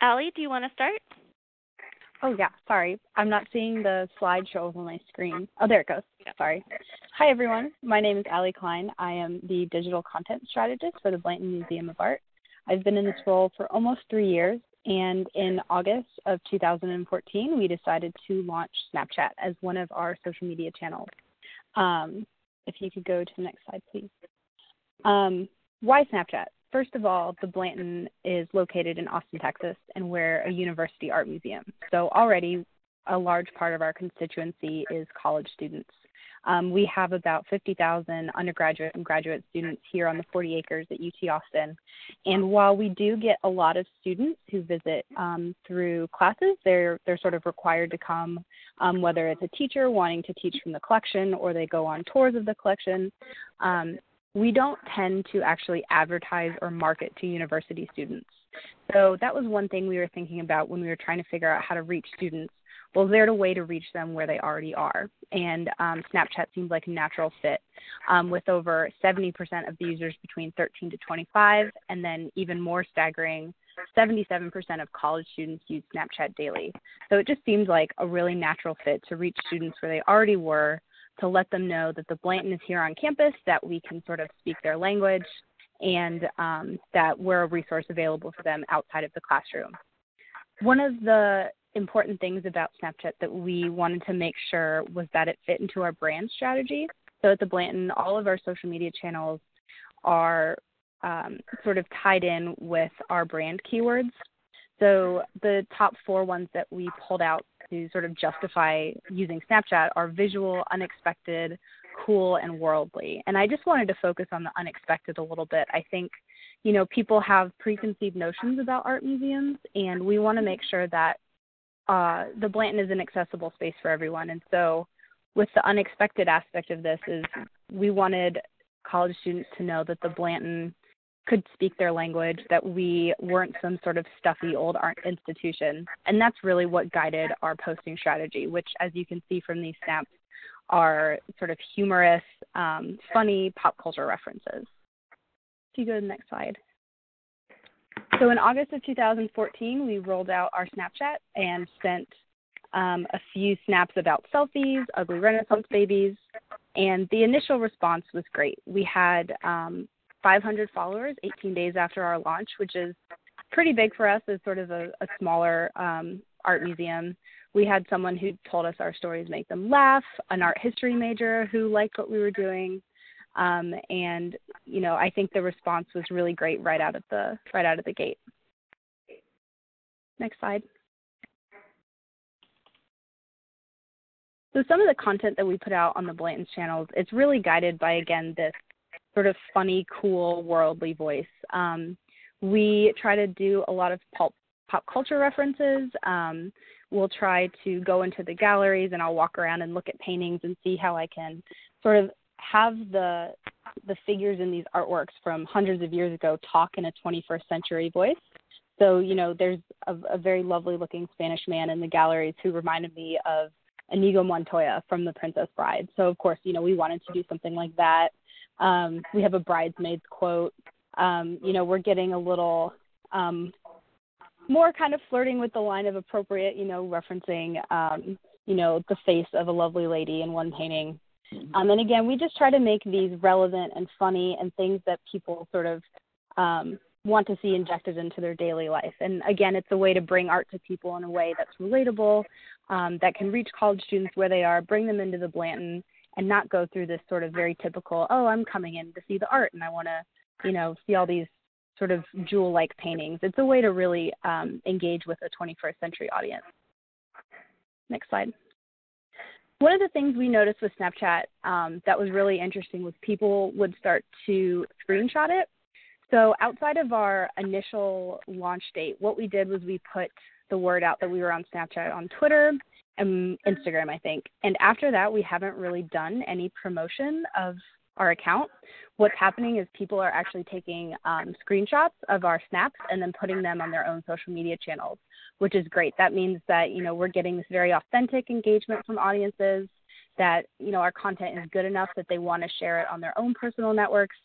Alie, do you want to start? Oh yeah, sorry. I'm not seeing the slideshow on my screen. Oh, there it goes. Sorry. Hi everyone. My name is Alie Cline. I am the digital content strategist for the Blanton Museum of Art. I've been in this role for almost three years, and in August of 2014, we decided to launch Snapchat as one of our social media channels. Um, if you could go to the next slide, please. Um, why Snapchat? First of all, the Blanton is located in Austin, Texas, and we're a university art museum. So already a large part of our constituency is college students. Um, we have about 50,000 undergraduate and graduate students here on the 40 acres at UT Austin. And while we do get a lot of students who visit um, through classes, they're, they're sort of required to come, um, whether it's a teacher wanting to teach from the collection or they go on tours of the collection. We don't tend to actually advertise or market to university students. So that was one thing we were thinking about when we were trying to figure out how to reach students. Well, is there a way to reach them where they already are? And um, Snapchat seems like a natural fit um, with over 70% of the users between 13 to 25, and then even more staggering, 77% of college students use Snapchat daily. So it just seems like a really natural fit to reach students where they already were to let them know that the Blanton is here on campus, that we can sort of speak their language, and um, that we're a resource available for them outside of the classroom. One of the important things about Snapchat that we wanted to make sure was that it fit into our brand strategy. So at the Blanton, all of our social media channels are um, sort of tied in with our brand keywords. So the top four ones that we pulled out to sort of justify using Snapchat are visual, unexpected, cool, and worldly. And I just wanted to focus on the unexpected a little bit. I think, you know, people have preconceived notions about art museums, and we want to make sure that uh, the Blanton is an accessible space for everyone. And so, with the unexpected aspect of this, is we wanted college students to know that the Blanton could speak their language, that we weren't some sort of stuffy old art institution. And that's really what guided our posting strategy, which, as you can see from these snaps, are sort of humorous, um, funny pop culture references. If you go to the next slide. So in August of 2014, we rolled out our Snapchat and sent um, a few snaps about selfies, ugly Renaissance babies, and the initial response was great. We had um, 500 followers 18 days after our launch, which is pretty big for us as sort of a, a smaller um, art museum. We had someone who told us our stories make them laugh, an art history major who liked what we were doing, um, and you know I think the response was really great right out of the right out of the gate. Next slide. So some of the content that we put out on the Blanton's channels, it's really guided by again this sort of funny, cool, worldly voice. Um, we try to do a lot of pop, pop culture references. Um, we'll try to go into the galleries and I'll walk around and look at paintings and see how I can sort of have the the figures in these artworks from hundreds of years ago talk in a 21st century voice. So, you know, there's a, a very lovely looking Spanish man in the galleries who reminded me of Inigo Montoya from The Princess Bride. So, of course, you know, we wanted to do something like that. Um, we have a bridesmaid's quote. Um, you know, we're getting a little um, more kind of flirting with the line of appropriate, you know, referencing, um, you know, the face of a lovely lady in one painting. Um, and again, we just try to make these relevant and funny and things that people sort of um, want to see injected into their daily life. And again, it's a way to bring art to people in a way that's relatable, um, that can reach college students where they are, bring them into the Blanton, and not go through this sort of very typical, oh, I'm coming in to see the art and I want to, you know, see all these sort of jewel like paintings. It's a way to really um, engage with a 21st century audience. Next slide. One of the things we noticed with Snapchat um, that was really interesting was people would start to screenshot it. So outside of our initial launch date, what we did was we put the word out that we were on Snapchat on Twitter and Instagram, I think. And after that, we haven't really done any promotion of our account. What's happening is people are actually taking um, screenshots of our snaps and then putting them on their own social media channels, which is great. That means that you know we're getting this very authentic engagement from audiences. That you know our content is good enough that they want to share it on their own personal networks,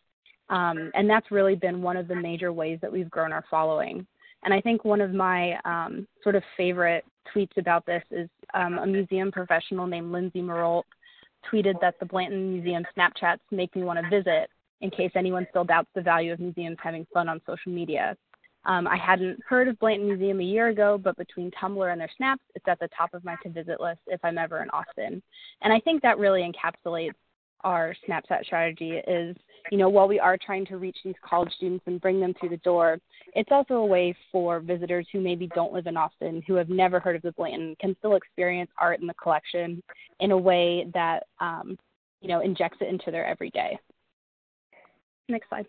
um, and that's really been one of the major ways that we've grown our following. And I think one of my um, sort of favorite tweets about this is um, a museum professional named Lindsay Marolt tweeted that the Blanton Museum Snapchats make me want to visit in case anyone still doubts the value of museums having fun on social media. Um, I hadn't heard of Blanton Museum a year ago, but between Tumblr and their snaps, it's at the top of my to visit list if I'm ever in Austin. And I think that really encapsulates our Snapchat strategy is, you know, while we are trying to reach these college students and bring them through the door, it's also a way for visitors who maybe don't live in Austin, who have never heard of the Blanton, can still experience art in the collection in a way that, um, you know, injects it into their everyday. Next slide.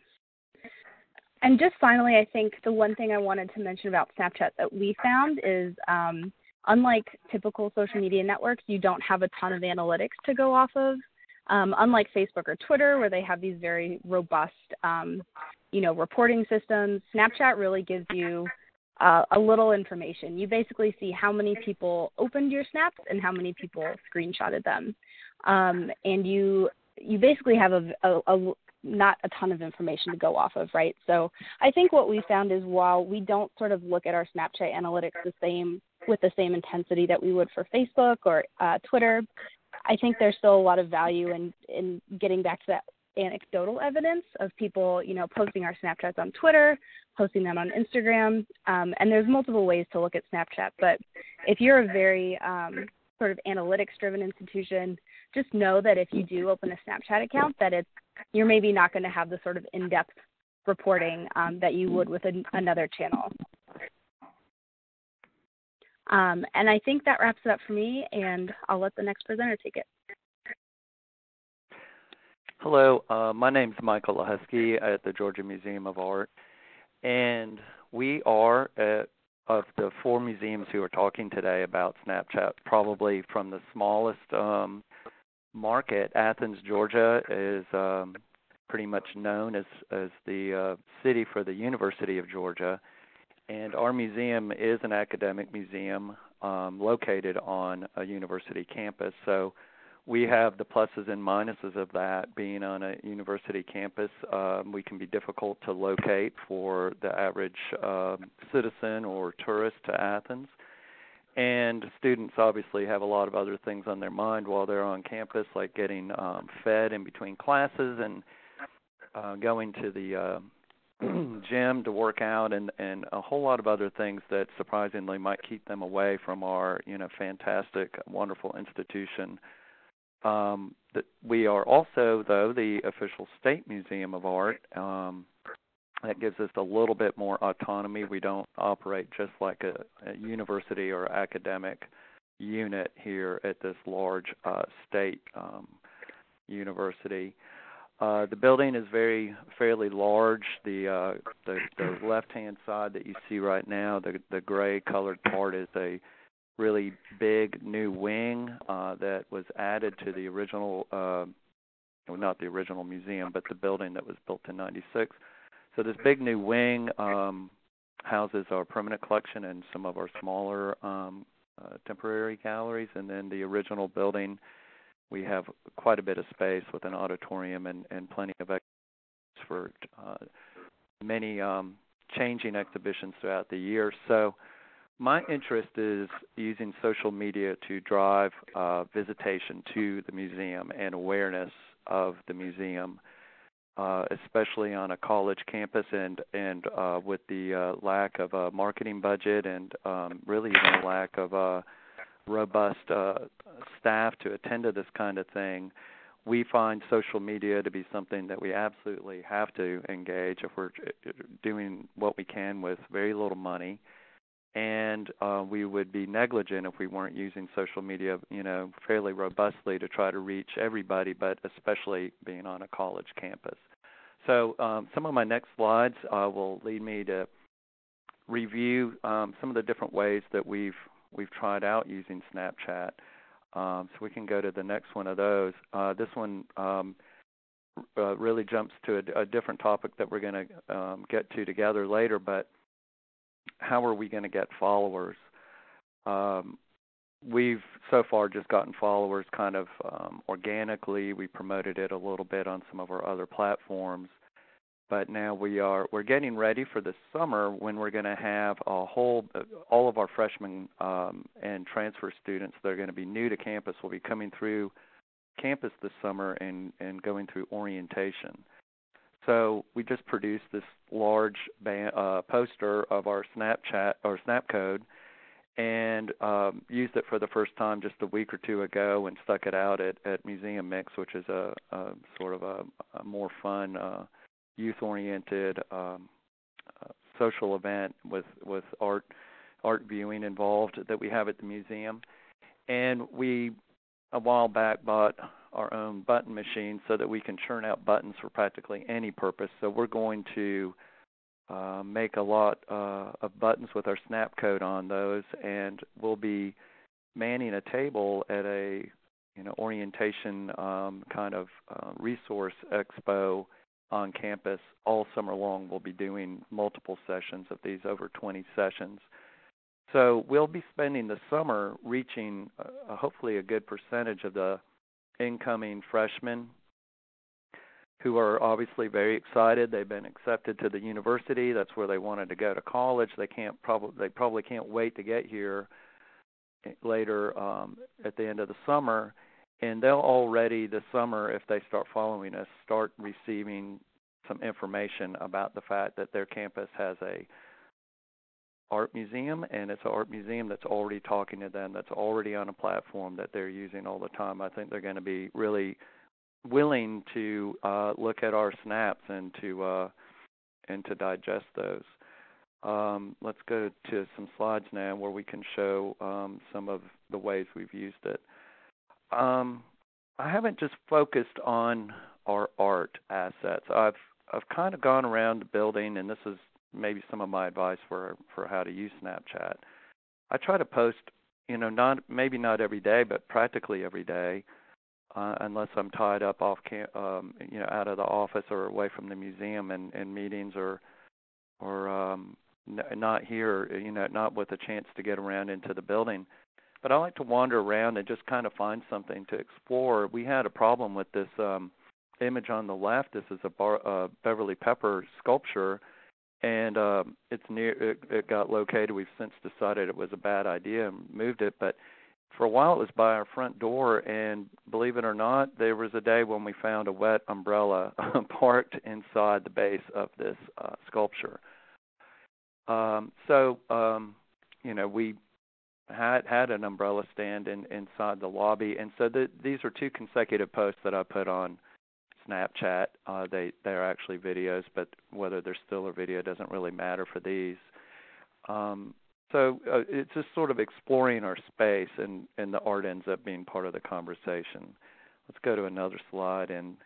And just finally, I think the one thing I wanted to mention about Snapchat that we found is um, unlike typical social media networks, you don't have a ton of analytics to go off of. Um, unlike Facebook or Twitter, where they have these very robust, um, you know, reporting systems, Snapchat really gives you uh, a little information. You basically see how many people opened your snaps and how many people screenshotted them, um, and you you basically have a, a, a not a ton of information to go off of, right? So I think what we found is while we don't sort of look at our Snapchat analytics the same with the same intensity that we would for Facebook or uh, Twitter, I think there's still a lot of value in in getting back to that anecdotal evidence of people, you know, posting our Snapchats on Twitter, posting them on Instagram, um, and there's multiple ways to look at Snapchat. But if you're a very um, sort of analytics-driven institution, just know that if you do open a Snapchat account, that it's you're maybe not going to have the sort of in-depth reporting um, that you would with an, another channel. Um, and I think that wraps it up for me, and I'll let the next presenter take it. Hello, uh, my name is Michael Lachowski at the Georgia Museum of Art, and we are at, of the four museums who are talking today about Snapchat, probably from the smallest um, market. Athens, Georgia, is um, pretty much known as as the uh, city for the University of Georgia, and our museum is an academic museum um, located on a university campus. So we have the pluses and minuses of that. Being on a university campus, um, we can be difficult to locate for the average um, citizen or tourist to Athens. And students obviously have a lot of other things on their mind while they're on campus, like getting um, fed in between classes and uh, going to the uh, gym to work out and and a whole lot of other things that surprisingly might keep them away from our you know fantastic wonderful institution. Um that we are also though the official state museum of art. Um that gives us a little bit more autonomy. We don't operate just like a, a university or academic unit here at this large uh state um university uh, the building is very fairly large. The uh, the, the left-hand side that you see right now, the the gray colored part is a really big new wing uh, that was added to the original, uh, well, not the original museum, but the building that was built in '96. So this big new wing um, houses our permanent collection and some of our smaller um, uh, temporary galleries, and then the original building we have quite a bit of space with an auditorium and, and plenty of for uh, many um, changing exhibitions throughout the year. So my interest is using social media to drive uh, visitation to the museum and awareness of the museum, uh, especially on a college campus and and uh, with the uh, lack of a marketing budget and um, really even lack of a robust uh, staff to attend to this kind of thing, we find social media to be something that we absolutely have to engage if we're uh, doing what we can with very little money. And uh, we would be negligent if we weren't using social media, you know, fairly robustly to try to reach everybody, but especially being on a college campus. So um, some of my next slides uh, will lead me to review um, some of the different ways that we've we've tried out using Snapchat. Um, so we can go to the next one of those. Uh, this one um, uh, really jumps to a, a, different topic that we're going to um, get to together later. But how are we going to get followers? Um, we've so far just gotten followers kind of um, organically. We promoted it a little bit on some of our other platforms. But now we are we're getting ready for the summer when we're going to have a whole all of our freshmen um, and transfer students that are going to be new to campus will be coming through campus this summer and and going through orientation. So we just produced this large band, uh, poster of our Snapchat or Snap code and um, used it for the first time just a week or two ago and stuck it out at, at Museum Mix, which is a, a sort of a, a more fun, uh, youth-oriented um, uh, social event with with art art viewing involved that we have at the museum. And we a while back bought our own button machine so that we can churn out buttons for practically any purpose. So we're going to uh, make a lot uh, of buttons with our snap code on those, and we'll be manning a table at a you know orientation um, kind of uh, resource expo on campus all summer long. We'll be doing multiple sessions of these, over 20 sessions. So we'll be spending the summer reaching uh, hopefully a good percentage of the incoming freshmen who are obviously very excited. They've been accepted to the university. That's where they wanted to go to college. They can't probably they probably can't wait to get here later um, at the end of the summer, and they'll already this summer, if they start following us, start receiving some information about the fact that their campus has a art museum and it's an art museum that's already talking to them that's already on a platform that they're using all the time i think they're going to be really willing to uh, look at our snaps and to uh, and to digest those. Um, let's go to some slides now where we can show um, some of the ways we've used it. Um, I haven't just focused on our art assets. I've I've kind of gone around the building, and this is maybe some of my advice for for how to use Snapchat. I try to post, you know, not maybe not every day, but practically every day uh, unless I'm tied up off cam- um, you know out of the office or away from the museum and, and meetings or or um, n- not here you know not with a chance to get around into the building but I like to wander around and just kind of find something to explore. We had a problem with this um image on the left. This is a Bar- uh, Beverly Pepper sculpture and um it's near it, it got located. We've since decided it was a bad idea and moved it but for a while it was by our front door and believe it or not there was a day when we found a wet umbrella parked inside the base of this uh, sculpture. Um, so um, you know we had had an umbrella stand in, inside the lobby and so the, these are two consecutive posts that I put on Snapchat uh, they they're actually videos but whether they're still a video doesn't really matter for these um, so uh, it's just sort of exploring our space, and and the art ends up being part of the conversation. Let's go to another slide. And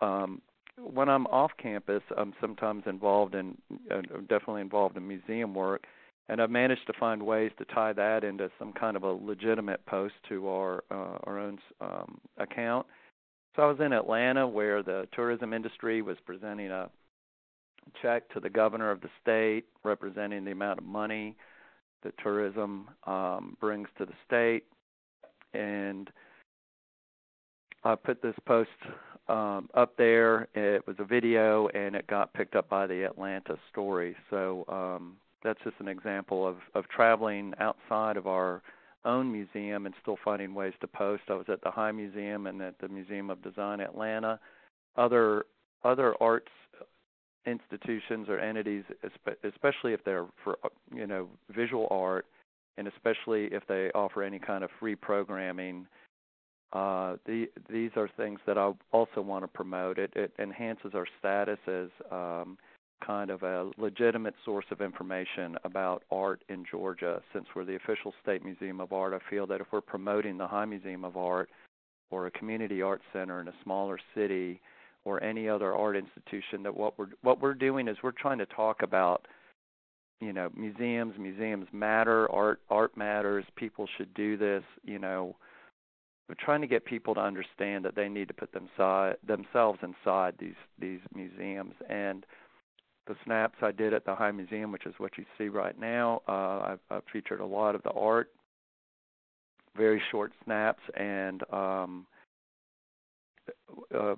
um, when I'm off campus, I'm sometimes involved in, uh, definitely involved in museum work, and I've managed to find ways to tie that into some kind of a legitimate post to our uh, our own um, account. So I was in Atlanta where the tourism industry was presenting a check to the governor of the state representing the amount of money that tourism um, brings to the state. And I put this post um, up there. It was a video, and it got picked up by the Atlanta Story. So um, that's just an example of of traveling outside of our own museum and still finding ways to post. I was at the High Museum and at the Museum of Design Atlanta. Other other arts institutions or entities, especially if they're for you know visual art, and especially if they offer any kind of free programming. Uh, the, these are things that I also want to promote. It, it enhances our status as um, kind of a legitimate source of information about art in Georgia. Since we're the official state museum of art, I feel that if we're promoting the High Museum of Art or a community art center in a smaller city, or any other art institution that what we're what we're doing is we're trying to talk about you know museums museums matter art art matters people should do this you know we're trying to get people to understand that they need to put themselves themselves inside these these museums and the snaps I did at the High Museum, which is what you see right now, uh, I've, I've featured a lot of the art, very short snaps, and um, uh,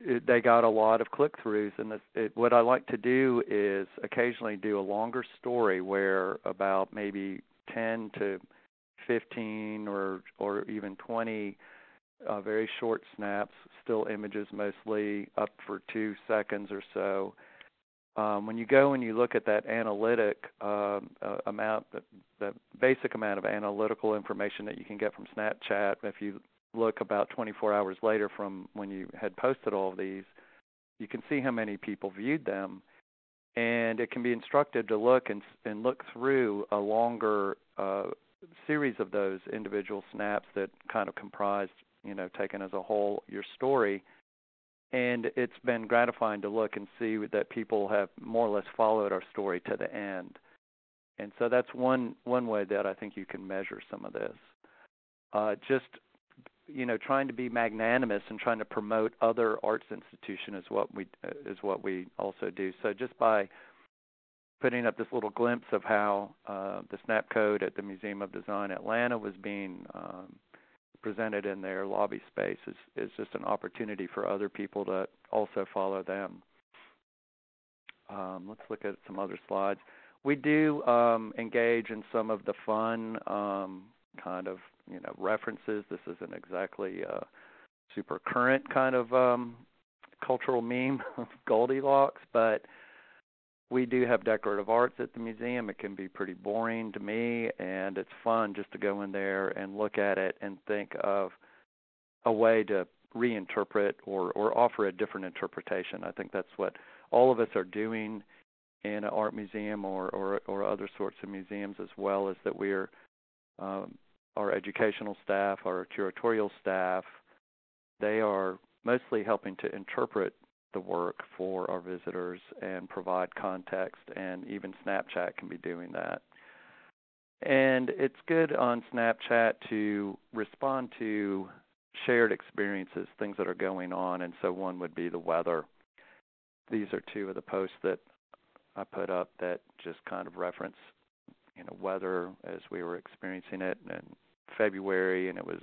it, they got a lot of click throughs and this, it, what I like to do is occasionally do a longer story where about maybe 10 to 15 or or even 20 uh, very short snaps, still images mostly up for 2 seconds or so. Um, when you go and you look at that analytic um, uh, amount, the, the basic amount of analytical information that you can get from Snapchat, if you look about 24 hours later from when you had posted all of these, you can see how many people viewed them, and it can be instructive to look and and look through a longer uh, series of those individual snaps that kind of comprised, you know, taken as a whole, your story. And it's been gratifying to look and see that people have more or less followed our story to the end. And so that's one one way that I think you can measure some of this. Uh, just you know trying to be magnanimous and trying to promote other arts institutions is what we uh, is what we also do so just by putting up this little glimpse of how uh, the snap code at the museum of design atlanta was being um, presented in their lobby space is is just an opportunity for other people to also follow them um, let's look at some other slides we do um, engage in some of the fun um, kind of you know references. This isn't exactly a super current kind of um, cultural meme of Goldilocks, but we do have decorative arts at the museum. It can be pretty boring to me, and it's fun just to go in there and look at it and think of a way to reinterpret or or offer a different interpretation. I think that's what all of us are doing in an art museum or or, or other sorts of museums as well, is that we're um, our educational staff, our curatorial staff, they are mostly helping to interpret the work for our visitors and provide context, and even Snapchat can be doing that. And it's good on Snapchat to respond to shared experiences, things that are going on, and so one would be the weather. These are two of the posts that I put up that just kind of reference, you know, weather as we were experiencing it, in February, and it was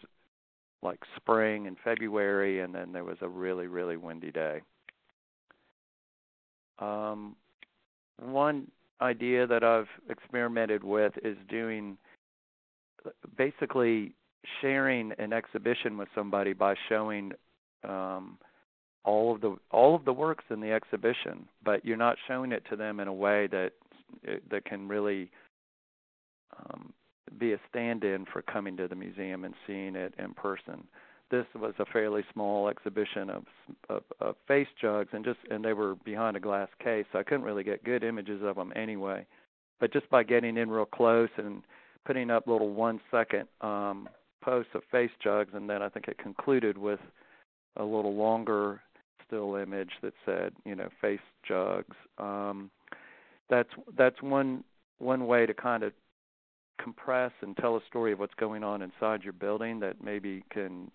like spring in February, and then there was a really, really windy day. Um, one idea that I've experimented with is doing basically sharing an exhibition with somebody by showing um, all of the all of the works in the exhibition, but you're not showing it to them in a way that that can really um, be a stand-in for coming to the museum and seeing it in person. This was a fairly small exhibition of, of, of face jugs, and just and they were behind a glass case, so I couldn't really get good images of them anyway. But just by getting in real close and putting up little one-second um, posts of face jugs, and then I think it concluded with a little longer still image that said, you know, face jugs. Um, that's that's one one way to kind of compress and tell a story of what's going on inside your building that maybe can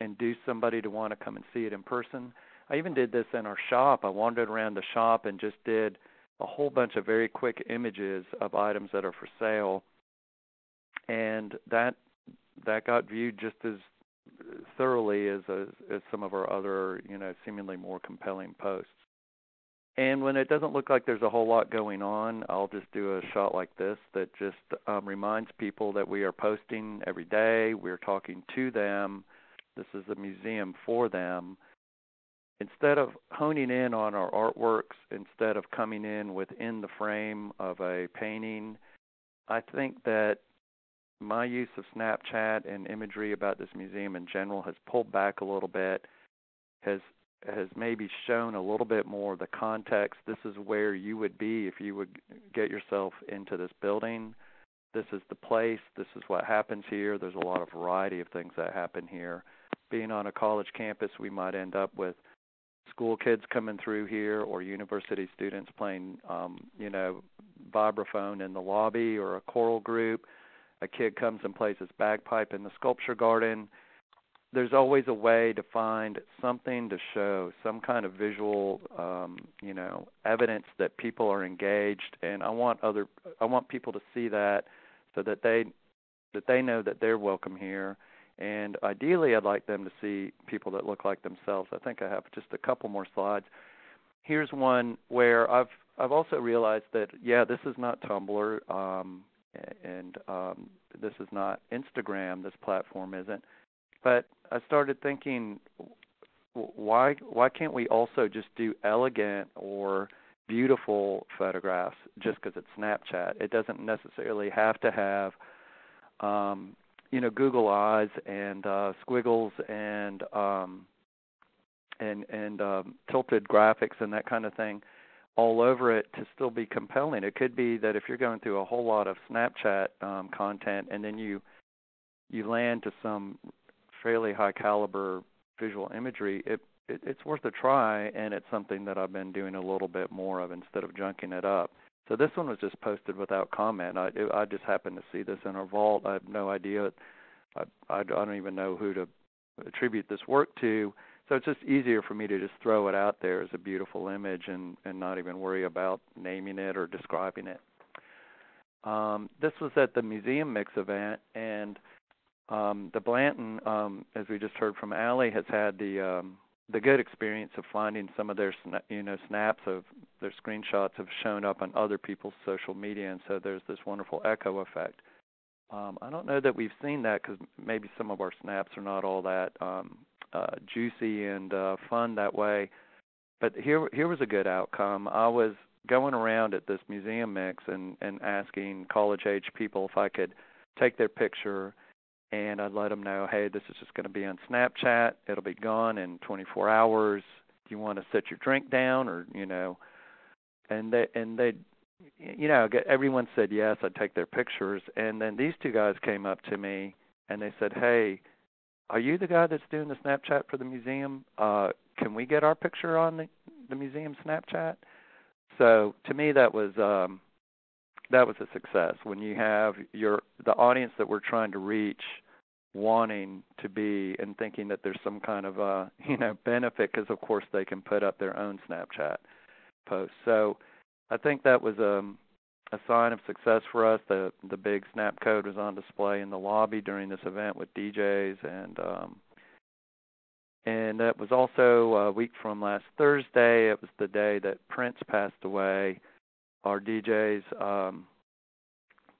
induce somebody to want to come and see it in person. I even did this in our shop. I wandered around the shop and just did a whole bunch of very quick images of items that are for sale and that that got viewed just as thoroughly as as, as some of our other, you know, seemingly more compelling posts. And when it doesn't look like there's a whole lot going on, I'll just do a shot like this that just um, reminds people that we are posting every day. We're talking to them. This is a museum for them. Instead of honing in on our artworks, instead of coming in within the frame of a painting, I think that my use of Snapchat and imagery about this museum in general has pulled back a little bit, has has maybe shown a little bit more the context. This is where you would be if you would get yourself into this building. This is the place. This is what happens here. There's a lot of variety of things that happen here. Being on a college campus, we might end up with school kids coming through here or university students playing, um, you know, vibraphone in the lobby or a choral group. A kid comes and plays his bagpipe in the sculpture garden there's always a way to find something to show, some kind of visual, um, you know, evidence that people are engaged. And I want other, I want people to see that, so that they, that they know that they're welcome here, And ideally, I'd like them to see people that look like themselves. I think I have just a couple more slides. Here's one where I've I've also realized that yeah, this is not Tumblr, um, and um, this is not Instagram. This platform isn't. But I started thinking, why why can't we also just do elegant or beautiful photographs just because it's Snapchat? It doesn't necessarily have to have um, you know Google eyes and uh, squiggles and um, and and um, tilted graphics and that kind of thing all over it to still be compelling. It could be that if you're going through a whole lot of Snapchat um, content and then you you land to some fairly high caliber visual imagery, it, it it's worth a try, and it's something that I've been doing a little bit more of instead of junking it up. So this one was just posted without comment. I I just happened to see this in our vault. I have no idea. I, I I don't even know who to attribute this work to. So it's just easier for me to just throw it out there as a beautiful image and and not even worry about naming it or describing it. Um, this was at the Museum Mix event, and um, the Blanton, um, as we just heard from Alie, has had the um, the good experience of finding some of their you know snaps of their screenshots have shown up on other people's social media, and so there's this wonderful echo effect. Um, I don't know that we've seen that because maybe some of our snaps are not all that um, uh, juicy and uh, fun that way. But here here was a good outcome. I was going around at this museum mix and and asking college age people if I could take their picture and I'd let them know, hey, this is just going to be on Snapchat. It'll be gone in 24 hours. Do you want to set your drink down, or you know? And they and they, you know, everyone said yes. I'd take their pictures, and then these two guys came up to me and they said, hey, are you the guy that's doing the Snapchat for the museum? Uh, can we get our picture on the the museum Snapchat? So to me, that was um, that was a success. When you have your the audience that we're trying to reach wanting to be and thinking that there's some kind of uh you know benefit because of course they can put up their own snapchat posts so i think that was a a sign of success for us. The the big snap code was on display in the lobby during this event with djs and um and that was also a week from last thursday. It was the day that prince passed away our DJs um,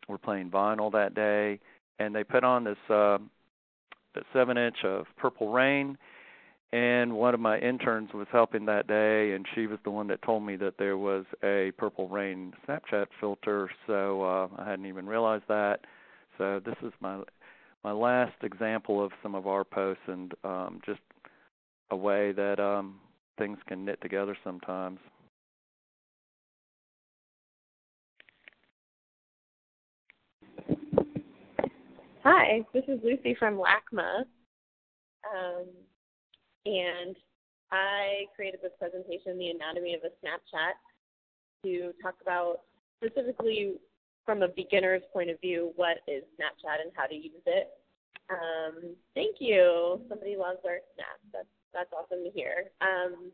were playing vinyl that day, and they put on this uh, seven inch of Purple Rain. And one of my interns was helping that day, and she was the one that told me that there was a Purple Rain Snapchat filter. So uh, I hadn't even realized that. So this is my my last example of some of our posts, and um, just a way that um, things can knit together sometimes. Hi, this is Lucy from LACMA. Um, and I created this presentation, The Anatomy of a Snapchat, to talk about specifically from a beginner's point of view what is Snapchat and how to use it. Um, thank you. Somebody loves our snaps. That's that's awesome to hear. Um,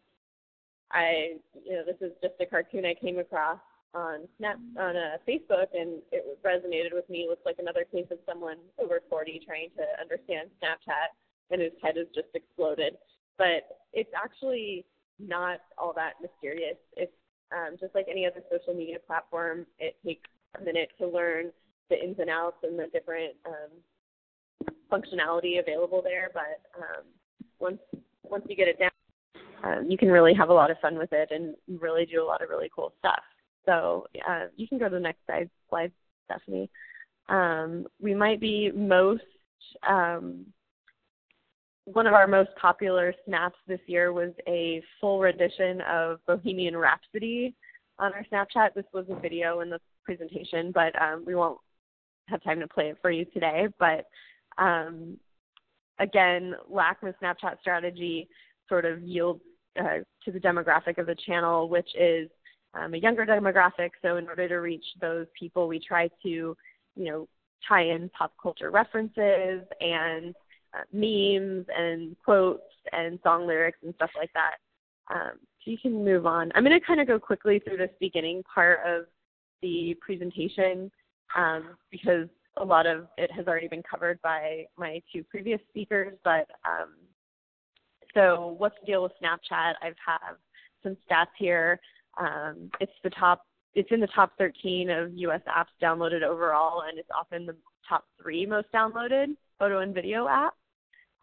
I you know this is just a cartoon I came across on Snap on uh, Facebook, and it resonated with me. It looks like another case of someone over 40 trying to understand Snapchat, and his head has just exploded. But it's actually not all that mysterious. It's um, just like any other social media platform. It takes a minute to learn the ins and outs and the different um, functionality available there. But um, once once you get it down, um, you can really have a lot of fun with it and really do a lot of really cool stuff. So uh, you can go to the next slide, slide Stephanie. Um, we might be most um, one of our most popular snaps this year was a full rendition of Bohemian Rhapsody on our Snapchat. This was a video in the presentation, but um, we won't have time to play it for you today. But um, again, LACMA Snapchat strategy sort of yields uh, to the demographic of the channel, which is um, a younger demographic. So in order to reach those people, we try to, you know, tie in pop culture references and uh, memes and quotes and song lyrics and stuff like that. Um, so you can move on. I'm going to kind of go quickly through this beginning part of the presentation um, because a lot of it has already been covered by my two previous speakers, but um, so what's the deal with Snapchat? I have some stats here. Um, it's the top. It's in the top 13 of U.S. apps downloaded overall, and it's often the top three most downloaded photo and video app.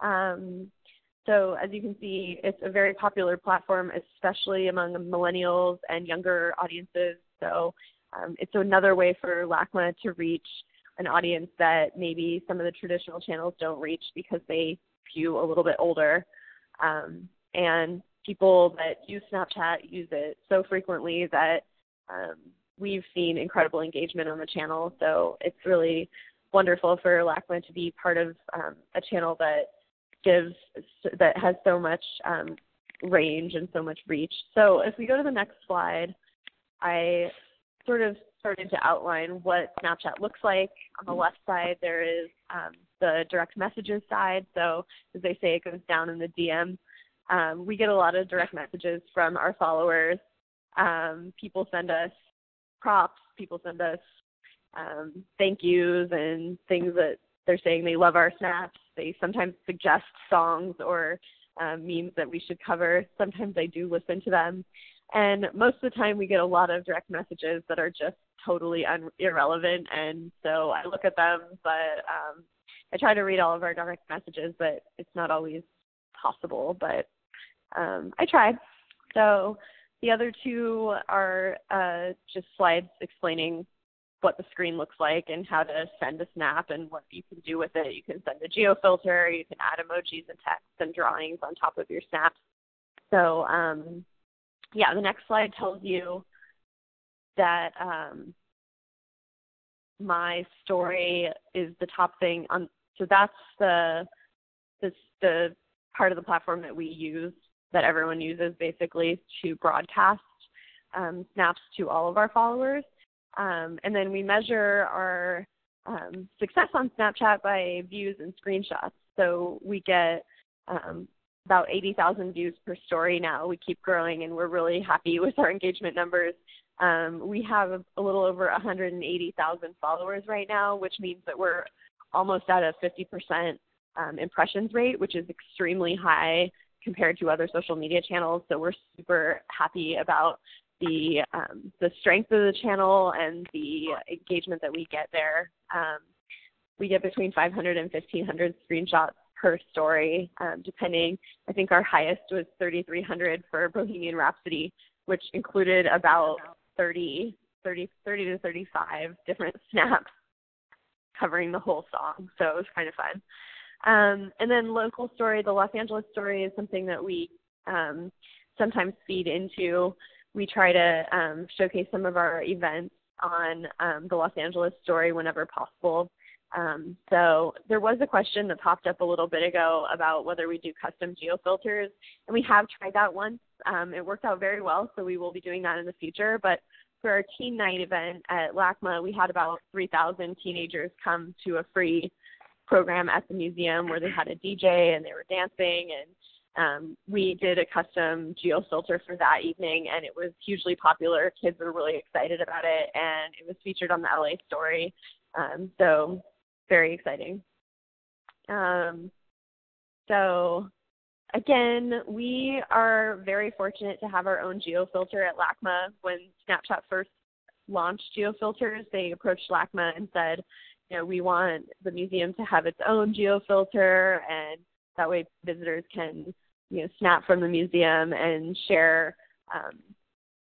Um, so as you can see, it's a very popular platform, especially among millennials and younger audiences. So um, it's another way for LACMA to reach an audience that maybe some of the traditional channels don't reach because they skew a little bit older. Um, and people that use Snapchat use it so frequently that um, we've seen incredible engagement on the channel. So it's really wonderful for LACMA to be part of um, a channel that gives that has so much um, range and so much reach. So if we go to the next slide, I sort of started to outline what Snapchat looks like. On the left side, there is um, the direct messages side. So as they say, it goes down in the DM. Um, we get a lot of direct messages from our followers. Um, people send us props. People send us um, thank yous and things that they're saying they love our snaps. They sometimes suggest songs or um, memes that we should cover. Sometimes I do listen to them. And most of the time, we get a lot of direct messages that are just totally un- irrelevant. And so I look at them, but um, I try to read all of our direct messages, but it's not always possible. But um, I try. So the other two are uh, just slides explaining what the screen looks like and how to send a snap and what you can do with it. You can send a geo filter, you can add emojis and text and drawings on top of your snaps. So um, yeah, the next slide tells you that um, my story is the top thing on. So that's the this the part of the platform that we use that everyone uses basically to broadcast um, snaps to all of our followers. Um, and then we measure our um, success on Snapchat by views and screenshots. So we get um, about 80,000 views per story now. We keep growing and we're really happy with our engagement numbers. Um, we have a little over 180,000 followers right now, which means that we're almost at a 50% um, impressions rate, which is extremely high compared to other social media channels. So we're super happy about the um, the strength of the channel and the engagement that we get there. Um, we get between 500 and 1500 screenshots per story, um, depending. I think our highest was 3,300 for Bohemian Rhapsody, which included about 30, 30, 30 to 35 different snaps covering the whole song. So it was kind of fun. Um, and then local story, the Los Angeles story is something that we um, sometimes feed into we try to um, showcase some of our events on um, the Los Angeles story whenever possible. Um, so there was a question that popped up a little bit ago about whether we do custom geo filters, and we have tried that once. Um, it worked out very well, so we will be doing that in the future. But for our teen night event at LACMA, we had about 3,000 teenagers come to a free program at the museum where they had a DJ and they were dancing and um, we did a custom geo filter for that evening, and it was hugely popular. Kids were really excited about it, and it was featured on the LA Story. Um, so very exciting. Um, so again, we are very fortunate to have our own geo filter at LACMA. When Snapchat first launched geo filters, they approached LACMA and said, you know, we want the museum to have its own geo filter and that way visitors can you know snap from the museum and share um,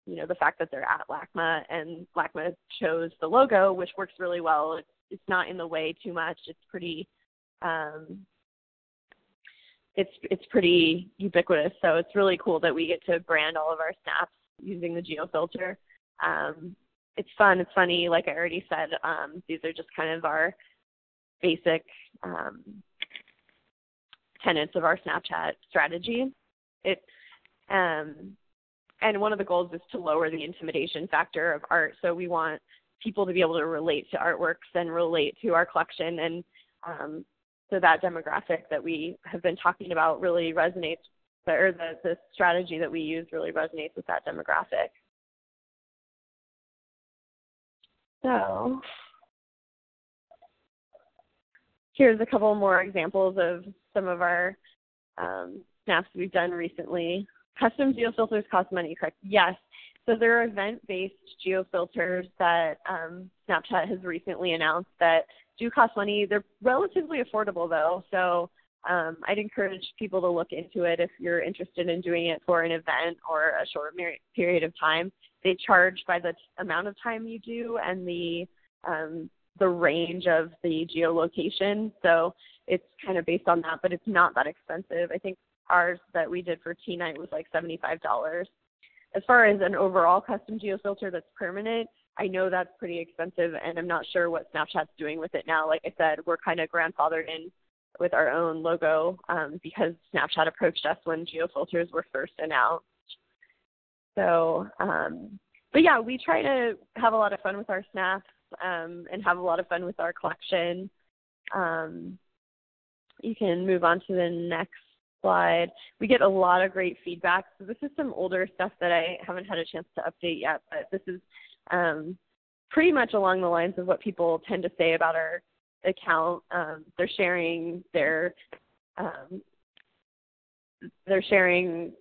you know the fact that they're at LACMA and LACMA chose the logo, which works really well. It's it's not in the way too much. It's pretty um, it's it's pretty ubiquitous. So it's really cool that we get to brand all of our snaps using the geo filter. Um, it's fun. It's funny. Like I already said, um, these are just kind of our basic um, tenets of our Snapchat strategy. It um, and one of the goals is to lower the intimidation factor of art. So we want people to be able to relate to artworks and relate to our collection, and um, so that demographic that we have been talking about really resonates, or the the strategy that we use really resonates with that demographic. So here's a couple more examples of some of our um, snaps we've done recently. Custom geofilters cost money, correct? Yes. So there are event-based geofilters that um, Snapchat has recently announced that do cost money. They're relatively affordable though, so um, I'd encourage people to look into it if you're interested in doing it for an event or a short period of time. They charge by the t- amount of time you do and the um, the range of the geolocation. So it's kind of based on that, but it's not that expensive. I think ours that we did for T night was like $75. As far as an overall custom geofilter that's permanent, I know that's pretty expensive and I'm not sure what Snapchat's doing with it now. Like I said, we're kind of grandfathered in with our own logo um, because Snapchat approached us when geofilters were first announced. So, um, but yeah, we try to have a lot of fun with our snaps um, and have a lot of fun with our collection. Um, you can move on to the next slide. We get a lot of great feedback. So this is some older stuff that I haven't had a chance to update yet, but this is um, pretty much along the lines of what people tend to say about our account. Um, they're sharing their um, they're sharing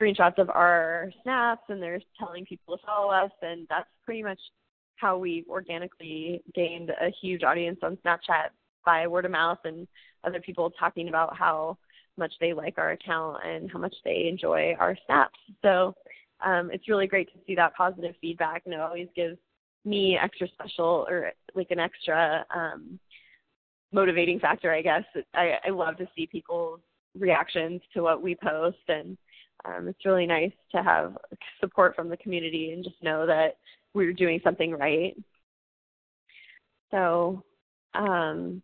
screenshots of our snaps and they're telling people to follow us and that's pretty much how we organically gained a huge audience on Snapchat by word of mouth and other people talking about how much they like our account and how much they enjoy our snaps. So um, it's really great to see that positive feedback and it always gives me extra special or like an extra um, motivating factor, I guess. I, I love to see people's reactions to what we post and um, it's really nice to have support from the community and just know that we're doing something right. So um,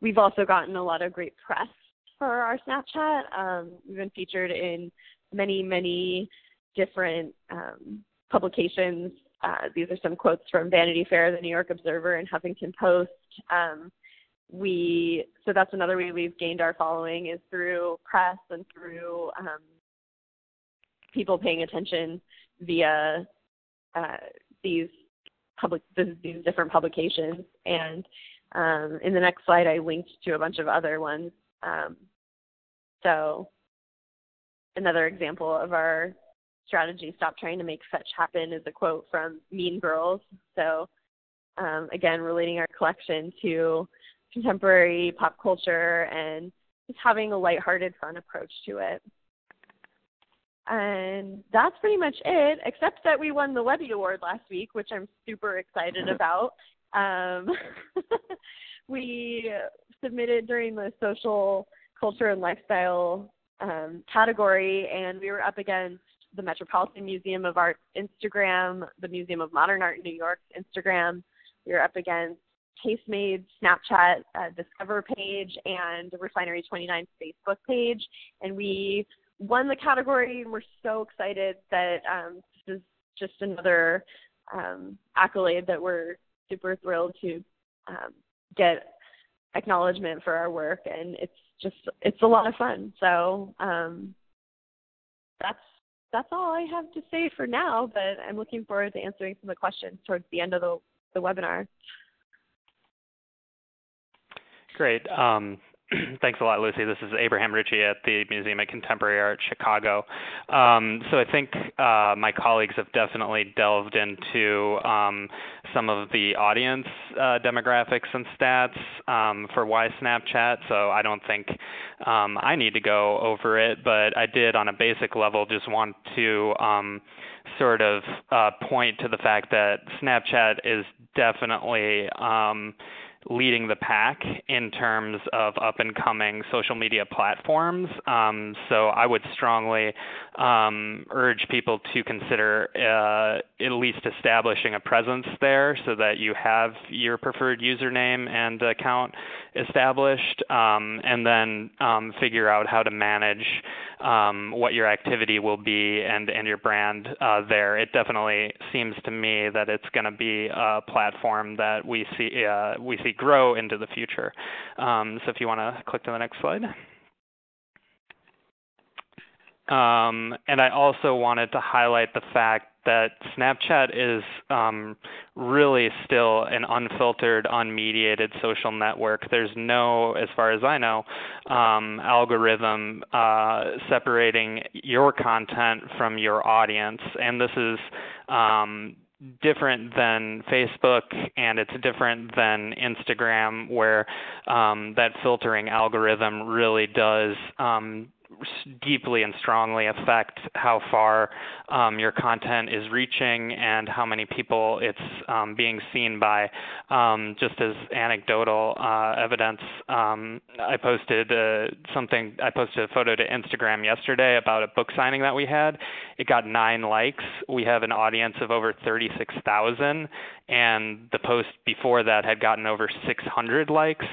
we've also gotten a lot of great press for our Snapchat. Um, we've been featured in many, many different um, publications. Uh, these are some quotes from Vanity Fair, the New York Observer, and Huffington Post. Um, we so that's another way we've gained our following is through press and through um, people paying attention via uh, these public these different publications. And um, in the next slide, I linked to a bunch of other ones. Um, so another example of our strategy, stop trying to make fetch happen, is a quote from Mean Girls. So um, again, relating our collection to contemporary pop culture and just having a lighthearted, fun approach to it. And that's pretty much it, except that we won the Webby Award last week, which I'm super excited about. Um, we submitted during the social culture and lifestyle um, category, and we were up against the Metropolitan Museum of Art Instagram, the Museum of Modern Art in New York's Instagram. We were up against Tastemade Snapchat uh, Discover page and Refinery 29 Facebook page, and we won the category, and we're so excited that um, this is just another um, accolade that we're super thrilled to um, get acknowledgement for our work, and it's just it's a lot of fun. So um, that's that's all I have to say for now, but I'm looking forward to answering some of the questions towards the end of the, the webinar. Great. Um, Thanks a lot, Lucy. This is Abraham Ritchie at the Museum of Contemporary Art, Chicago. Um, so I think uh, my colleagues have definitely delved into um, some of the audience uh, demographics and stats um, for why Snapchat. So I don't think um, I need to go over it, but I did, on a basic level, just want to um, sort of uh, point to the fact that Snapchat is definitely um, leading the pack in terms of up and coming social media platforms. Um, so I would strongly um, urge people to consider uh, at least establishing a presence there so that you have your preferred username and account established, um, and then um, figure out how to manage um, what your activity will be and, and your brand uh, there. It definitely seems to me that it's going to be a platform that we see uh, we see grow into the future. Um, so if you want to click to the next slide. Um, and I also wanted to highlight the fact that Snapchat is um, really still an unfiltered, unmediated social network. There's no, as far as I know, um, algorithm uh, separating your content from your audience, and this is um, different than Facebook and it's different than Instagram, where um, that filtering algorithm really does um, deeply and strongly affect how far um, your content is reaching and how many people it's um, being seen by. Um, just as anecdotal uh, evidence, um, I posted uh, something. I posted a photo to Instagram yesterday about a book signing that we had. It got nine likes. We have an audience of over 36,000, and the post before that had gotten over 600 likes.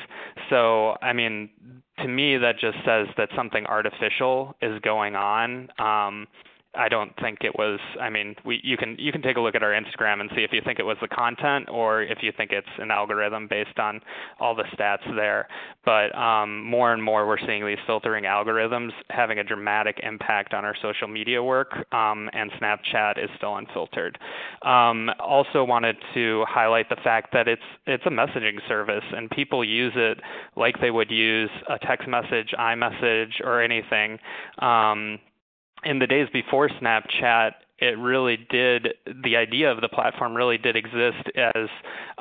So, I mean, to me, that just says that something artificial is going on. Um, I don't think it was. I mean, we you can you can take a look at our Instagram and see if you think it was the content or if you think it's an algorithm based on all the stats there. But um, more and more, we're seeing these filtering algorithms having a dramatic impact on our social media work, um, and Snapchat is still unfiltered. Um, also, wanted to highlight the fact that it's it's a messaging service, and people use it like they would use a text message, iMessage, or anything. In the days before Snapchat, it really did the idea of the platform really did exist as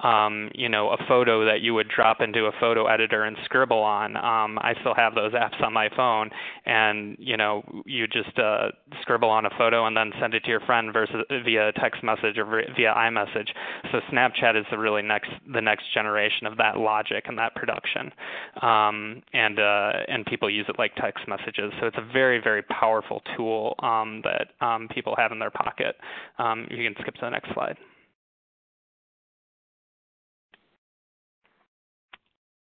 um, you know a photo that you would drop into a photo editor and scribble on. Um, I still have those apps on my phone, and you know you just uh, scribble on a photo and then send it to your friend versus via text message or via iMessage. So Snapchat is the really next the next generation of that logic and that production, um, and uh, and people use it like text messages. So it's a very very powerful tool um, that um, people have in their pocket. Um, you can skip to the next slide.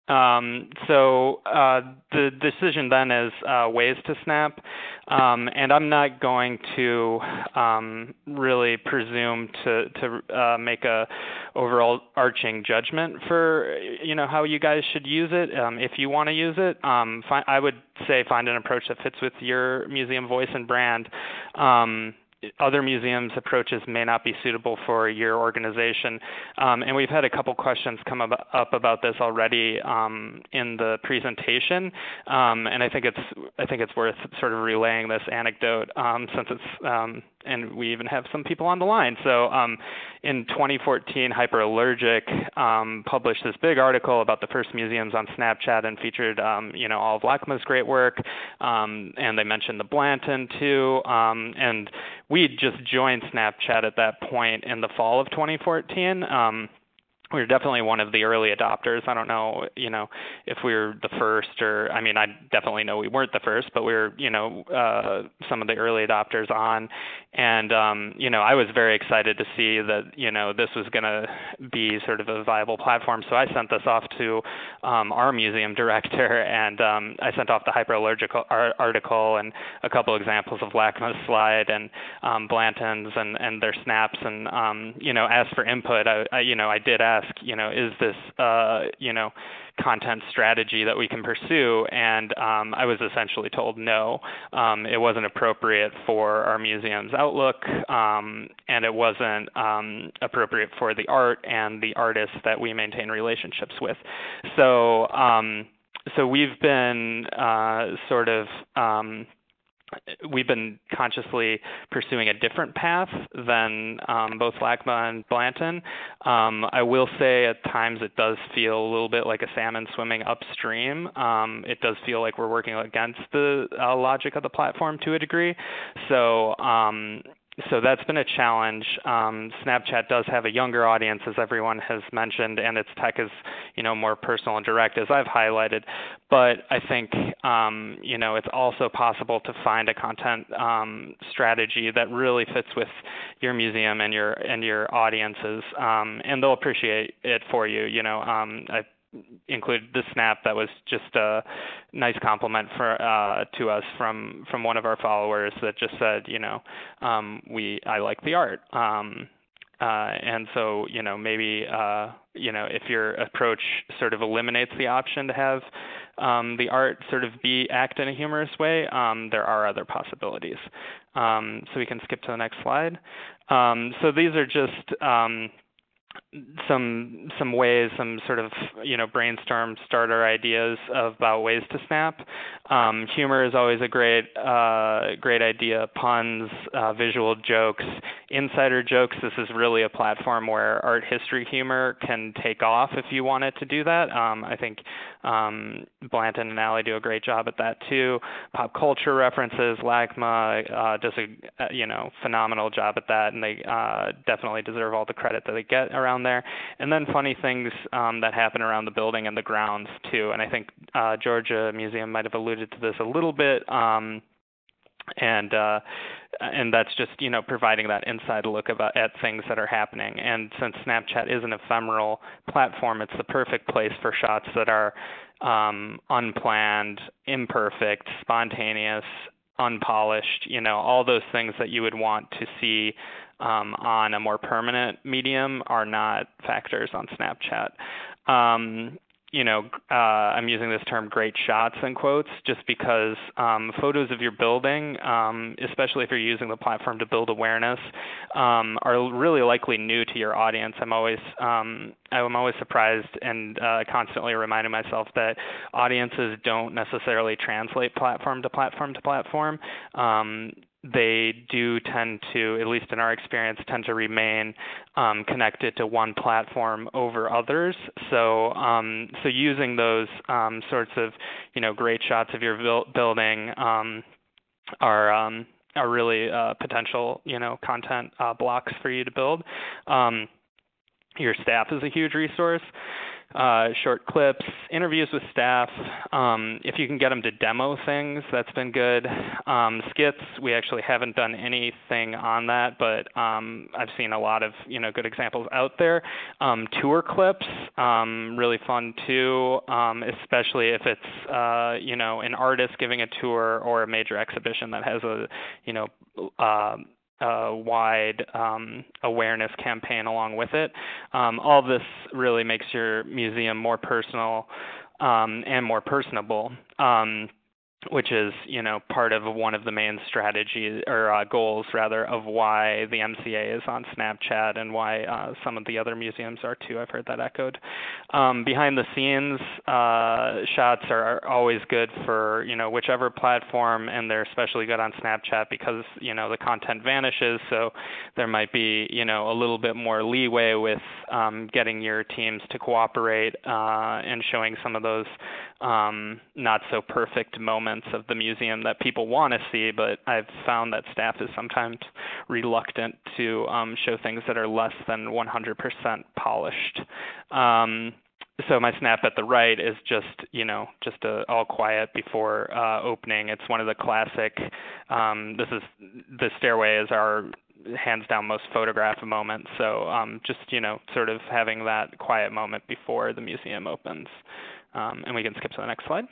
Um, so uh, the decision then is uh, ways to snap, um, and I'm not going to um, really presume to to uh, make a overall arching judgment for you know how you guys should use it. Um, if you want to use it, um, I would say find an approach that fits with your museum voice and brand. Other museums' approaches may not be suitable for your organization. Um, and we've had a couple questions come up, up about this already um, in the presentation, um, and I think it's I think it's worth sort of relaying this anecdote um, since it's um, and we even have some people on the line. So um, in 2014, Hyperallergic um, published this big article about the first museums on Snapchat and featured, um, you know, all of LACMA's great work, and they mentioned the Blanton too. And we had just joined Snapchat at that point in the fall of 2014. Um, we were definitely one of the early adopters. I don't know, you know, if we were the first or I mean, I definitely know we weren't the first, but we were, you know, uh, some of the early adopters on. And um, you know, I was very excited to see that, you know, this was going to be sort of a viable platform. So I sent this off to um, our museum director, and um, I sent off the hyperallergical article and a couple examples of LACMA's slide and um, Blanton's and and their snaps, and um, you know, asked for input. I, I you know, I did ask ask, you know, is this, uh, you know, content strategy that we can pursue? And um, I was essentially told no, um, it wasn't appropriate for our museum's outlook, um, and it wasn't um, appropriate for the art and the artists that we maintain relationships with. So, um, so we've been uh, sort of um, we've been consciously pursuing a different path than um, both LACMA and Blanton. Um, I will say at times it does feel a little bit like a salmon swimming upstream. Um, it does feel like we're working against the uh, logic of the platform to a degree. So um, so that's been a challenge. Um, Snapchat does have a younger audience, as everyone has mentioned, and its tech is, you know, more personal and direct, as I've highlighted. But I think, um, you know, it's also possible to find a content um, strategy that really fits with your museum and your and your audiences, um, and they'll appreciate it for you. You know, um, I included the snap that was just a nice compliment for uh, to us from from one of our followers that just said, you know, um, we I like the art. Um, uh, and so, you know, maybe, uh, you know, if your approach sort of eliminates the option to have um, the art sort of be act in a humorous way, um, there are other possibilities. Um, so we can skip to the next slide. Um, so these are just um, some some ways, some sort of you know brainstorm starter ideas about ways to snap. Um, humor is always a great uh, great idea. Puns, uh, visual jokes, insider jokes. This is really a platform where art history humor can take off if you want it to do that. Um, I think um, Blanton and Alie do a great job at that too. Pop culture references, LACMA uh, does a uh, you know phenomenal job at that, and they uh, definitely deserve all the credit that they get around there. And then funny things um, that happen around the building and the grounds too. And I think uh, Georgia Museum might have alluded to this a little bit. Um, and uh, and that's just you know providing that inside look about at things that are happening. And since Snapchat is an ephemeral platform, it's the perfect place for shots that are um, unplanned, imperfect, spontaneous, unpolished. You know all those things that you would want to see um, on a more permanent medium are not factors on Snapchat. Um, you know, uh, I'm using this term great shots in quotes just because um, photos of your building, um, especially if you're using the platform to build awareness, um, are really likely new to your audience. I'm always um, I'm always surprised and uh, constantly reminding myself that audiences don't necessarily translate platform to platform to platform. They do tend to, at least in our experience, tend to remain um, connected to one platform over others. So, um, so using those um, sorts of, you know, great shots of your building um, are um, are really uh, potential, you know, content uh, blocks for you to build. Um, your staff is a huge resource uh, short clips, interviews with staff. Um, if you can get them to demo things, that's been good. Um, skits, we actually haven't done anything on that, but um, I've seen a lot of you know good examples out there. Um, tour clips, um, really fun too, um, especially if it's uh, you know an artist giving a tour or a major exhibition that has a you know uh, a wide um, awareness campaign along with it. Um, all this really makes your museum more personal um, and more personable. Um, which is you know part of one of the main strategies or uh, goals rather of why the MCA is on Snapchat and why uh, some of the other museums are too. I've heard that echoed. Um, behind the scenes uh, shots are always good for you know whichever platform, and they're especially good on Snapchat because you know the content vanishes, so there might be you know a little bit more leeway with um, getting your teams to cooperate uh, and showing some of those um, not so perfect moments of the museum that people want to see, but I've found that staff is sometimes reluctant to um, show things that are less than 100% polished. Um, so my snap at the right is just you know just a, all quiet before uh, opening. It's one of the classic. Um, this is the stairway is our hands down most photograph moment. So um, just you know sort of having that quiet moment before the museum opens. Um, and we can skip to the next slide.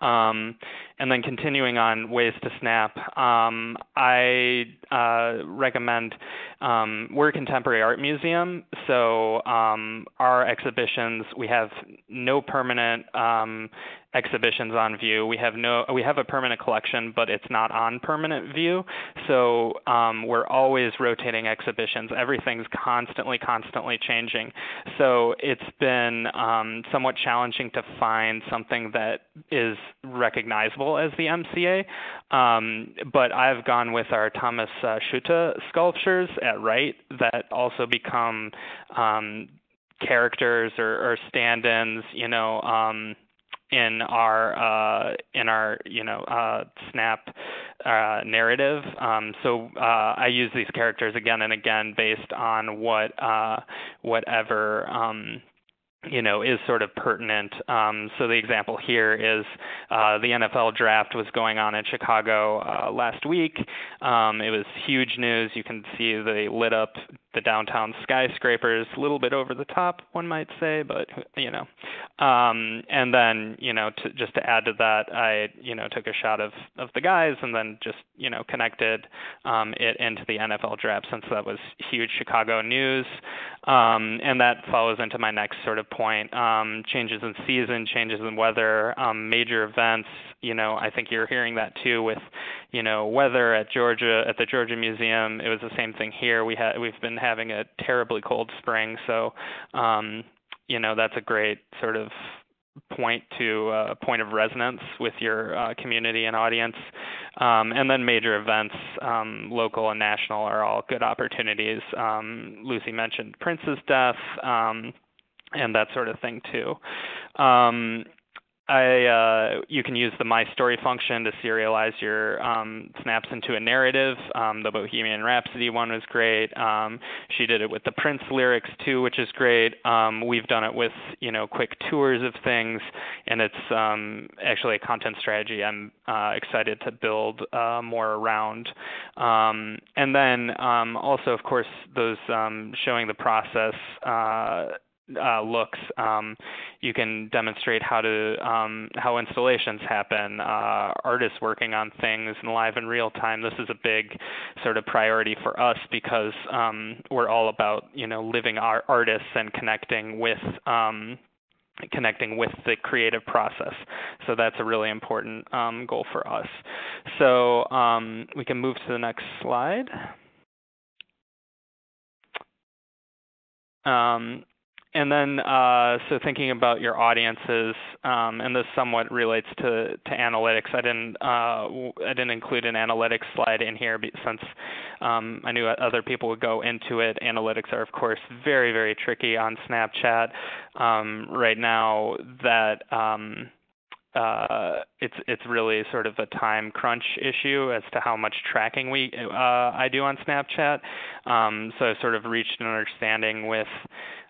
Um, and then continuing on ways to snap, um, I uh, recommend um, we're a contemporary art museum, so um, our exhibitions we have no permanent um, exhibitions on view. We have no we have a permanent collection, but it's not on permanent view. So um, we're always rotating exhibitions. Everything's constantly constantly changing. So it's been um, somewhat challenging to find something that is recognizable as the MCA. Um, but I've gone with our Thomas uh, Schutte sculptures at right that also become um, characters or, or stand-ins. You know. Um, in our uh, in our you know uh, snap uh, narrative. Um, so uh, I use these characters again and again based on what uh, whatever um, you know is sort of pertinent. Um, so the example here is uh, the NFL draft was going on in Chicago uh, last week. Um, it was huge news. You can see they lit up the downtown skyscrapers, a little bit over the top, one might say, but you know. Um, and then you know, to, just to add to that, I you know took a shot of of the guys, and then just you know connected um, it into the NFL draft since that was huge Chicago news, um, and that follows into my next sort of point. Um, changes in season, changes in weather, um, major events. You know, I think you're hearing that too with, you know, weather at Georgia at the Georgia Museum. It was the same thing here. We had we've been having a terribly cold spring, so um, you know that's a great sort of point to uh, point of resonance with your uh, community and audience. Um, and then major events, um, local and national, are all good opportunities. Um, Lucy mentioned Prince's death um, and that sort of thing too. Um, I uh, you can use the My Story function to serialize your um, snaps into a narrative. Um, the Bohemian Rhapsody one was great. Um, she did it with the Prince lyrics too, which is great. Um, we've done it with you know quick tours of things, and it's um, actually a content strategy I'm uh, excited to build uh, more around. Um, and then also, of course, those showing the process. Uh, looks, um, you can demonstrate how to um, how installations happen, uh, artists working on things in live in real time. This is a big sort of priority for us because um, we're all about you know living our artists and connecting with. Um, connecting with the creative process. So that's a really important um, goal for us. So um, we can move to the next slide. Um, and then, uh, so thinking about your audiences, um, and this somewhat relates to, to analytics. I didn't uh, I didn't include an analytics slide in here since um, I knew other people would go into it. Analytics are of course very very tricky on Snapchat um, right now. That um, uh, it's it's really sort of a time crunch issue as to how much tracking we uh, I do on Snapchat. Um, so I've sort of reached an understanding with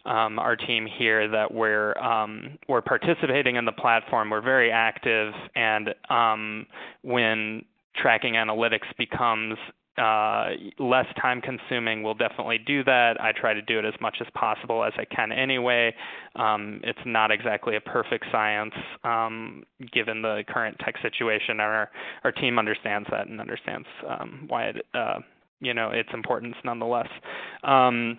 um, our team here that we're um, we're participating in the platform. We're very active, and um, when tracking analytics becomes uh, less time consuming, we'll definitely do that. I try to do it as much as possible as I can anyway. Um, it's not exactly a perfect science um, given the current tech situation. Our our team understands that and understands um, why it uh, you know its importance nonetheless. Um,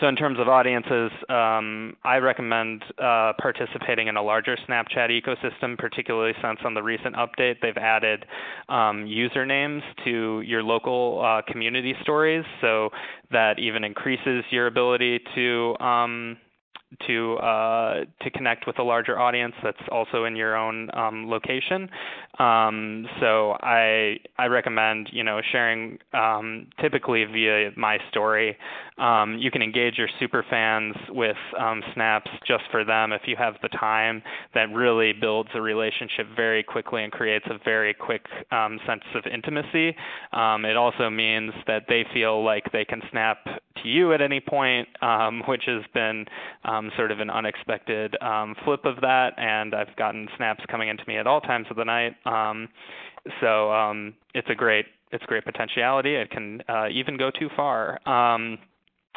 so in terms of audiences, um, I recommend uh, participating in a larger Snapchat ecosystem, particularly since on the recent update they've added um, usernames to your local uh, community stories, so that even increases your ability to um, to uh, to connect with a larger audience that's also in your own um, location. Um, so I I recommend you know sharing um, typically via my story. Um, you can engage your super fans with um, snaps just for them if you have the time. That really builds a relationship very quickly and creates a very quick um, sense of intimacy. it also means that they feel like they can snap to you at any point, which has been sort of an unexpected flip of that. And I've gotten snaps coming into me at all times of the night. Um, so um, it's a great it's great potentiality. It can uh, even go too far. Um,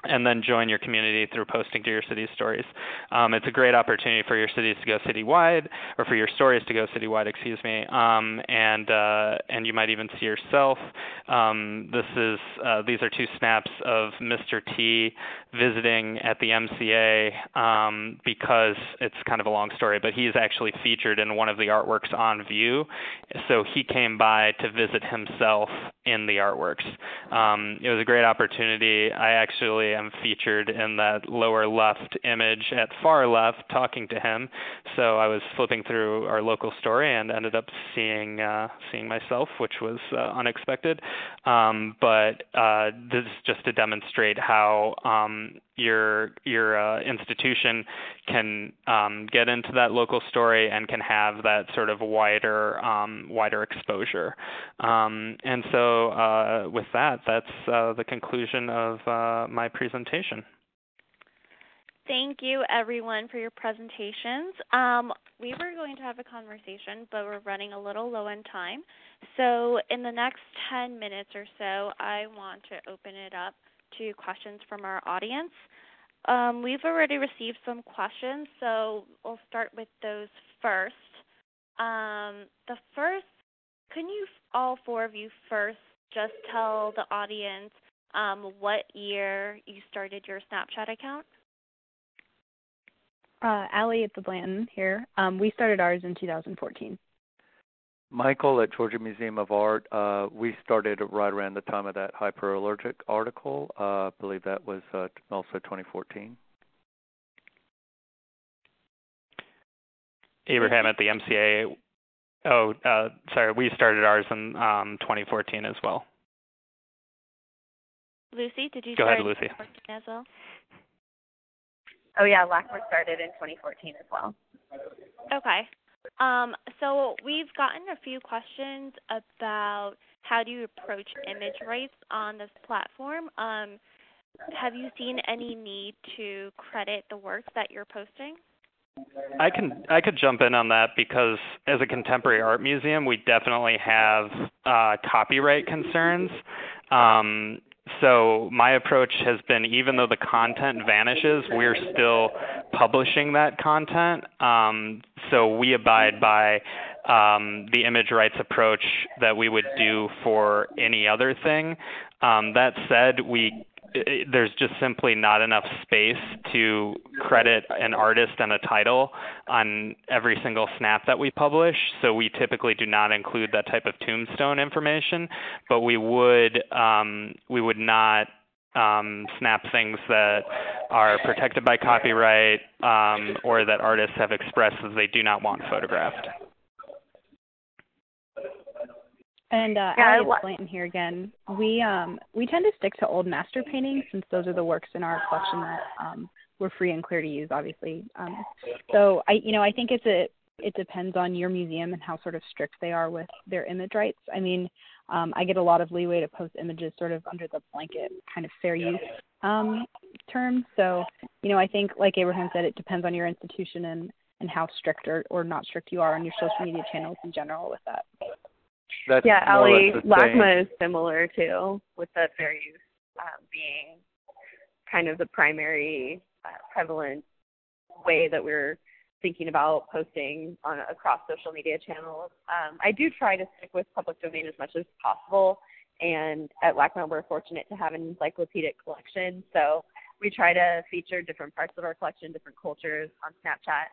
and then join your community through posting to your city's stories. Um, it's a great opportunity for your cities to go citywide, or for your stories to go citywide, excuse me. Um, and uh, and you might even see yourself. Um, this is uh, these are two snaps of Mr. T visiting at the MCA um, because it's kind of a long story, but he's actually featured in one of the artworks on view. So he came by to visit himself in the artworks. Um, it was a great opportunity. I actually am featured in that lower left image at far left talking to him. So I was flipping through our local story and ended up seeing uh, seeing myself, which was uh, unexpected. Um, but uh, this is just to demonstrate how um, your your uh, institution can um, get into that local story and can have that sort of wider um, wider exposure. Um, and so uh, with that, that's uh, the conclusion of uh, my presentation. Thank you, everyone, for your presentations. Um, we were going to have a conversation, but we're running a little low on time. So, in the next 10 minutes or so, I want to open it up to questions from our audience. Um, we've already received some questions, so we'll start with those first. Um, the first, can you all four of you first just tell the audience um, what year you started your Snapchat account? Uh, Alie at the Blanton here. Um, we started ours in 2014. Michael at Georgia Museum of Art. Uh, we started right around the time of that hyperallergic article. Uh, I believe that was uh, also 2014. Abraham at the MCA. Oh, uh, sorry, we started ours in um, 2014 as well. Lucy, did you Go start ahead, Lucy. as well? Oh yeah, LACMA started in 2014 as well. Okay. Um, so we've gotten a few questions about how do you approach image rights on this platform. Um, have you seen any need to credit the work that you're posting? I can I could jump in on that because as a contemporary art museum, we definitely have uh, copyright concerns. Um, so my approach has been even though the content vanishes, we're still publishing that content. Um, so we abide by um, the image rights approach that we would do for any other thing. Um, that said, we there's just simply not enough space to credit an artist and a title on every single snap that we publish. So we typically do not include that type of tombstone information, but we would um, we would not um, snap things that are protected by copyright um, or that artists have expressed that they do not want photographed. And uh, Yeah, I Alie Blanton here again. We um we tend to stick to old master paintings since those are the works in our collection that um we're free and clear to use, obviously. Um, so I you know I think it's a it depends on your museum and how sort of strict they are with their image rights. I mean, um, I get a lot of leeway to post images sort of under the blanket kind of fair use um, term. So, you know, I think like Abraham said, it depends on your institution and, and how strict or, or not strict you are on your social media channels in general with that. That's yeah, Alie. LACMA is similar too, with the fair use um, being kind of the primary uh, prevalent way that we're thinking about posting on across social media channels. Um, I do try to stick with public domain as much as possible, and at LACMA we're fortunate to have an encyclopedic collection, so we try to feature different parts of our collection, different cultures on Snapchat.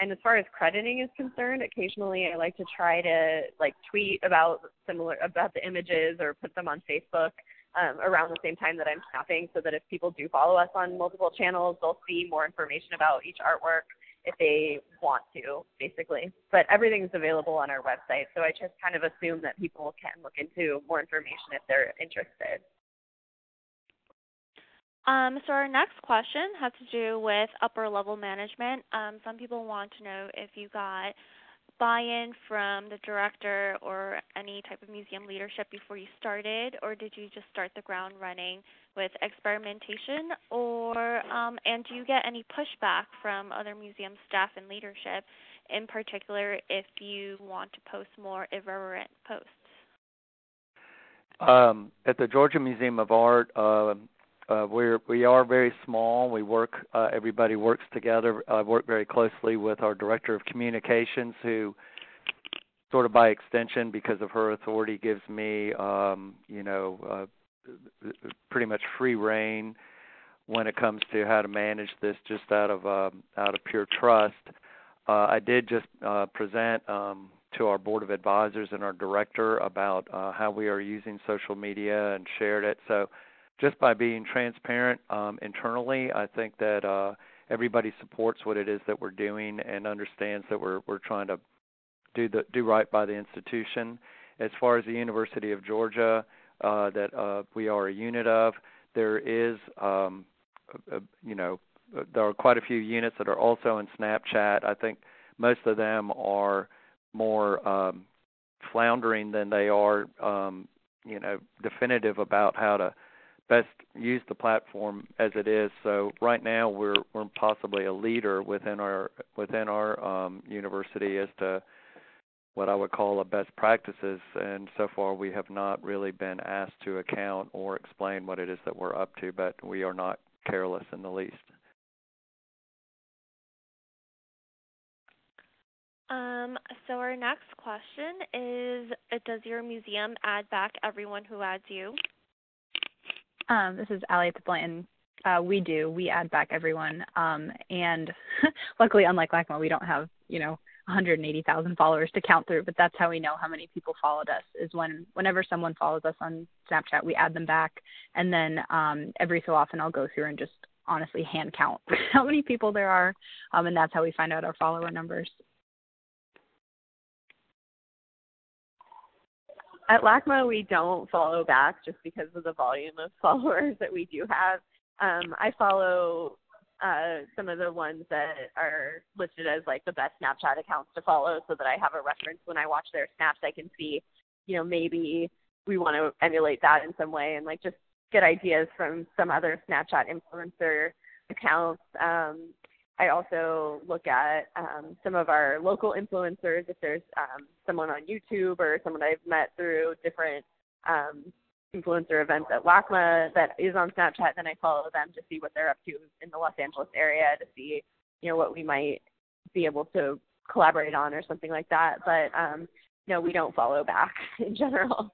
And as far as crediting is concerned, occasionally I like to try to like tweet about similar about the images or put them on Facebook um, around the same time that I'm snapping, so that if people do follow us on multiple channels, they'll see more information about each artwork if they want to, basically. But everything's available on our website, so I just kind of assume that people can look into more information if they're interested. Um, so our next question has to do with upper level management. Um, some people want to know if you got buy-in from the director or any type of museum leadership before you started, or did you just start the ground running with experimentation? Or um, and do you get any pushback from other museum staff and leadership, in particular if you want to post more irreverent posts? Um, at the Georgia Museum of Art, uh, uh, we're we are very small. We work. Uh, everybody works together. I work very closely with our director of communications, who, sort of by extension, because of her authority, gives me, um, you know, uh, pretty much free rein when it comes to how to manage this, just out of um, out of pure trust. Uh, I did just uh, present um, to our board of advisors and our director about uh, how we are using social media and shared it. So just by being transparent um, internally, I think that uh, everybody supports what it is that we're doing and understands that we're we're trying to do the do right by the institution. As far as the University of Georgia, uh, that uh, we are a unit of, there is, um, a, a, you know, there are quite a few units that are also in Snapchat. I think most of them are more um, floundering than they are, um, you know, definitive about how to best use the platform as it is. So right now we're we're possibly a leader within our within our um, university as to what I would call a best practices, and so far we have not really been asked to account or explain what it is that we're up to, but we are not careless in the least. Um, so our next question is, does your museum add back everyone who adds you? Um, this is Alie at the Blanton. Uh, we do. We add back everyone. Um, and luckily, unlike LACMA, we don't have, you know, 180,000 followers to count through, but that's how we know how many people followed us is when whenever someone follows us on Snapchat, we add them back. And then um, every so often I'll go through and just honestly hand count how many people there are. Um, and that's how we find out our follower numbers. At LACMA, we don't follow back just because of the volume of followers that we do have. Um, I follow uh, some of the ones that are listed as like the best Snapchat accounts to follow so that I have a reference when I watch their snaps. I can see, you know, maybe we want to emulate that in some way and like just get ideas from some other Snapchat influencer accounts. Um, I also look at um, some of our local influencers. If there's um, someone on YouTube or someone I've met through different um, influencer events at LACMA that is on Snapchat, then I follow them to see what they're up to in the Los Angeles area to see, you know, what we might be able to collaborate on or something like that. But um, no, we don't follow back in general.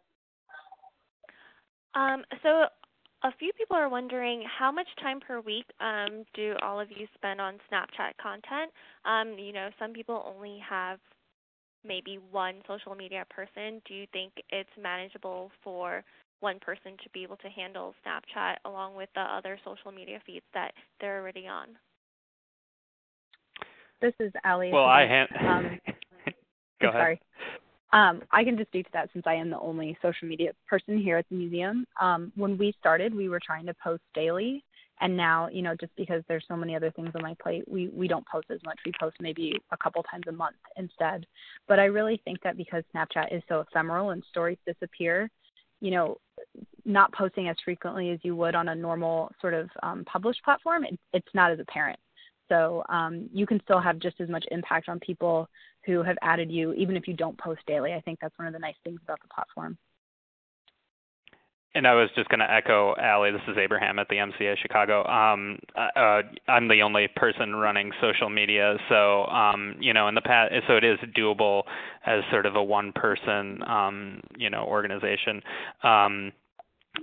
Um, so a few people are wondering how much time per week um, do all of you spend on Snapchat content? Um, you know, some people only have maybe one social media person. Do you think it's manageable for one person to be able to handle Snapchat along with the other social media feeds that they're already on? This is Alie. Well, I hand. Um, Go ahead. Sorry. Um, I can just speak to that since I am the only social media person here at the museum. Um, when we started, we were trying to post daily, and now, you know, just because there's so many other things on my plate, we we don't post as much. We post maybe a couple times a month instead. But I really think that because Snapchat is so ephemeral and stories disappear, you know, not posting as frequently as you would on a normal sort of um, published platform, it, it's not as apparent. So um, you can still have just as much impact on people who have added you, even if you don't post daily. I think that's one of the nice things about the platform. And I was just going to echo Alie. This is Abraham at the MCA Chicago. Um, uh, uh, I'm the only person running social media, so um, you know, in the past, so it is doable as sort of a one-person, um, you know, organization. Um,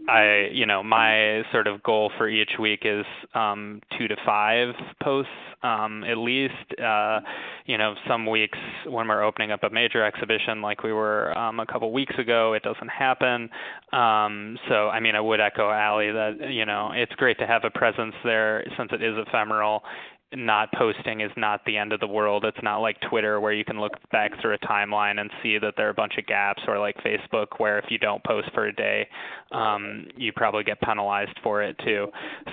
I, you know, my sort of goal for each week is um, two to five posts um, at least. Uh, you know, some weeks when we're opening up a major exhibition like we were um, a couple weeks ago, it doesn't happen. Um, so, I mean, I would echo Alie that you know it's great to have a presence there since it is ephemeral not posting is not the end of the world. It's not like Twitter where you can look back through a timeline and see that there are a bunch of gaps, or like Facebook where if you don't post for a day, um, you probably get penalized for it too.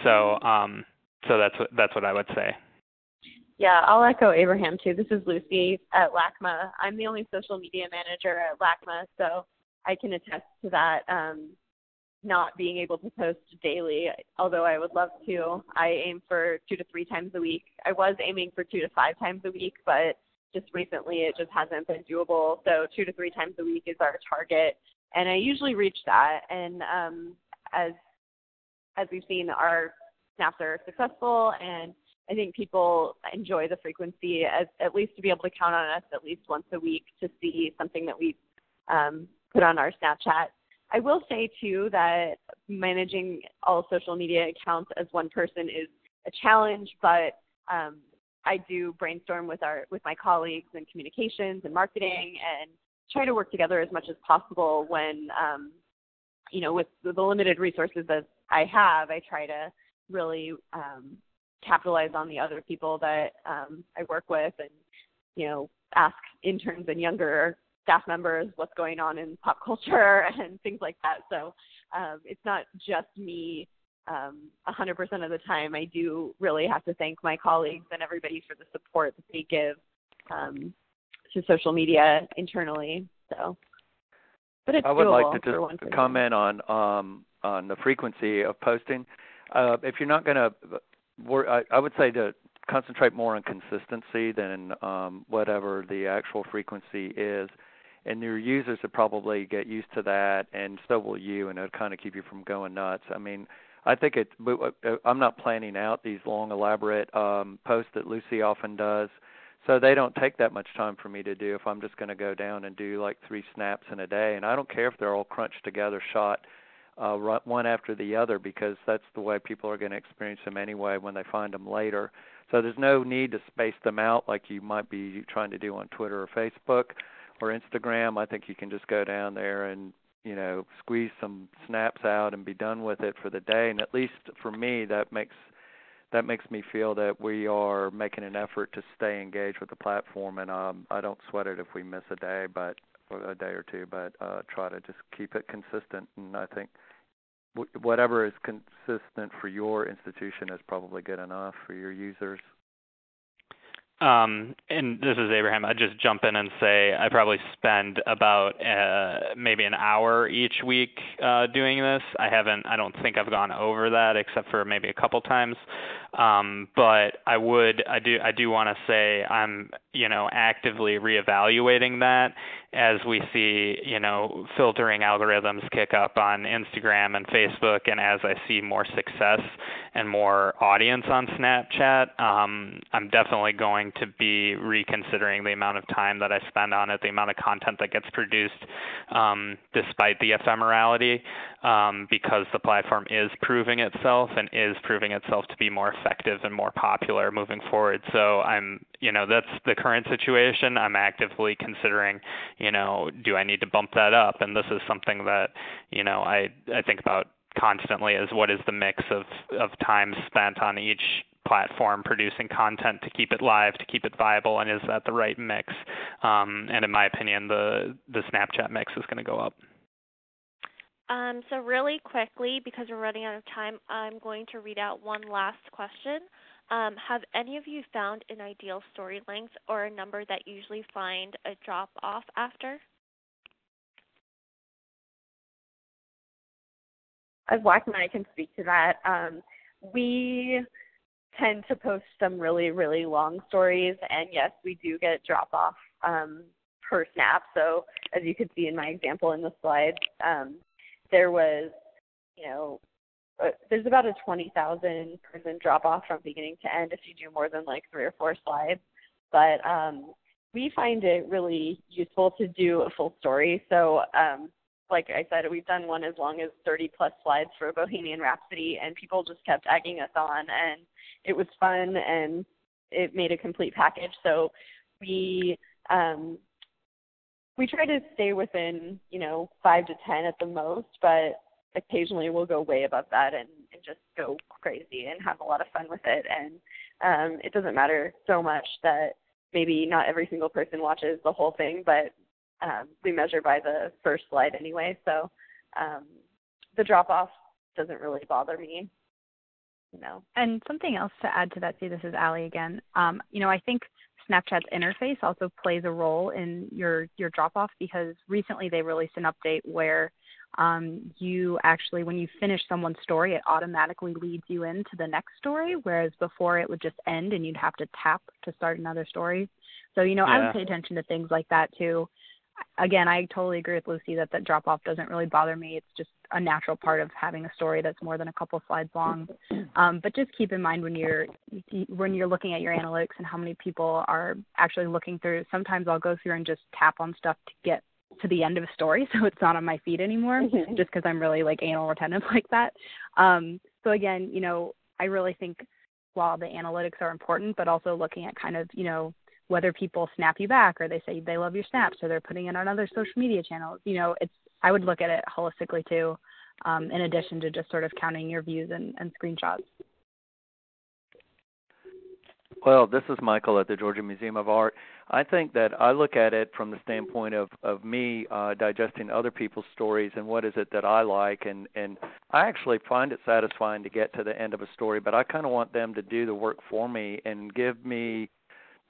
So, um, so that's what that's what I would say. Yeah, I'll echo Abraham too. This is Lucy at LACMA. I'm the only social media manager at LACMA, so I can attest to that. Um, not being able to post daily, although I would love to. I aim for two to three times a week. I was aiming for two to five times a week, but just recently it just hasn't been doable. So two to three times a week is our target, and I usually reach that. And um, as as we've seen, our snaps are successful, and I think people enjoy the frequency as at least to be able to count on us at least once a week to see something that we um, put on our Snapchat I will say too that managing all social media accounts as one person is a challenge, but um, I do brainstorm with our with my colleagues in communications and marketing and try to work together as much as possible when um, you know with the limited resources that I have, I try to really um, capitalize on the other people that um, I work with and you know ask interns and younger staff members what's going on in pop culture and things like that. So um, it's not just me um, 100% of the time. I do really have to thank my colleagues and everybody for the support that they give um, to social media internally. So, but it's I would like to just comment on um, on the frequency of posting. Uh, if you're not going to, I, I would say to concentrate more on consistency than um, whatever the actual frequency is and your users will probably get used to that, and so will you, and it'll kind of keep you from going nuts. I mean, I think it. Uh, I'm not planning out these long, elaborate um, posts that Lucy often does, so they don't take that much time for me to do. If I'm just going to go down and do like three snaps in a day, and I don't care if they're all crunched together, shot uh, one after the other because that's the way people are going to experience them anyway when they find them later. So there's no need to space them out like you might be trying to do on Twitter or Facebook or Instagram. I think you can just go down there and you know squeeze some snaps out and be done with it for the day. And at least for me, that makes that makes me feel that we are making an effort to stay engaged with the platform. And um, I don't sweat it if we miss a day, but a day or two, but uh, try to just keep it consistent. And I think whatever is consistent for your institution is probably good enough for your users. Um, and this is Abraham. I'd just jump in and say I probably spend about uh, maybe an hour each week uh, doing this. I haven't. I don't think I've gone over that except for maybe a couple times. Um, but I would. I do. I do want to say I'm. You know, actively reevaluating that as we see, you know, filtering algorithms kick up on Instagram and Facebook, and as I see more success and more audience on Snapchat, um, I'm definitely going to be reconsidering the amount of time that I spend on it, the amount of content that gets produced, um, despite the ephemerality, um, because the platform is proving itself and is proving itself to be more effective and more popular moving forward. So I'm, you know, that's the current situation. I'm actively considering you know, do I need to bump that up? And this is something that, you know, I I think about constantly is what is the mix of of time spent on each platform producing content to keep it live, to keep it viable, and is that the right mix? Um, and in my opinion, the the Snapchat mix is going to go up. Um, so really quickly, because we're running out of time, I'm going to read out one last question. Um, have any of you found an ideal story length or a number that you usually find a drop off after? As Black and I can speak to that. Um, we tend to post some really, really long stories, and yes, we do get drop off um, per snap. So, as you can see in my example in the slide, um, there was, you know, uh, there's about a 20,000 person drop off from beginning to end if you do more than like three or four slides. But um, we find it really useful to do a full story. So, um, like I said, we've done one as long as 30 plus slides for a Bohemian Rhapsody, and people just kept egging us on, and it was fun and it made a complete package. So we um, we try to stay within you know five to ten at the most, but occasionally we'll go way above that and, and just go crazy and have a lot of fun with it. And um, it doesn't matter so much that maybe not every single person watches the whole thing, but um, we measure by the first slide anyway. So um, the drop off doesn't really bother me. You know. And something else to add to that too, this is Alie again. Um, you know, I think Snapchat's interface also plays a role in your your drop off because recently they released an update where um, you actually, when you finish someone's story, it automatically leads you into the next story, whereas before it would just end and you'd have to tap to start another story. So, you know, yeah. I would pay attention to things like that too. Again, I totally agree with Lucy that that drop off doesn't really bother me. It's just a natural part of having a story that's more than a couple slides long. Um, but just keep in mind when you're when you're looking at your analytics and how many people are actually looking through. Sometimes I'll go through and just tap on stuff to get to the end of a story, so it's not on my feed anymore, mm-hmm. just because I'm really like anal retentive like that. Um, so again, you know, I really think while the analytics are important, but also looking at kind of you know whether people snap you back or they say they love your snaps or they're putting it on other social media channels. You know, it's I would look at it holistically too, um, in addition to just sort of counting your views and, and screenshots. Well, this is Michael at the Georgia Museum of Art. I think that I look at it from the standpoint of of me uh, digesting other people's stories and what is it that I like, and and I actually find it satisfying to get to the end of a story, but I kind of want them to do the work for me and give me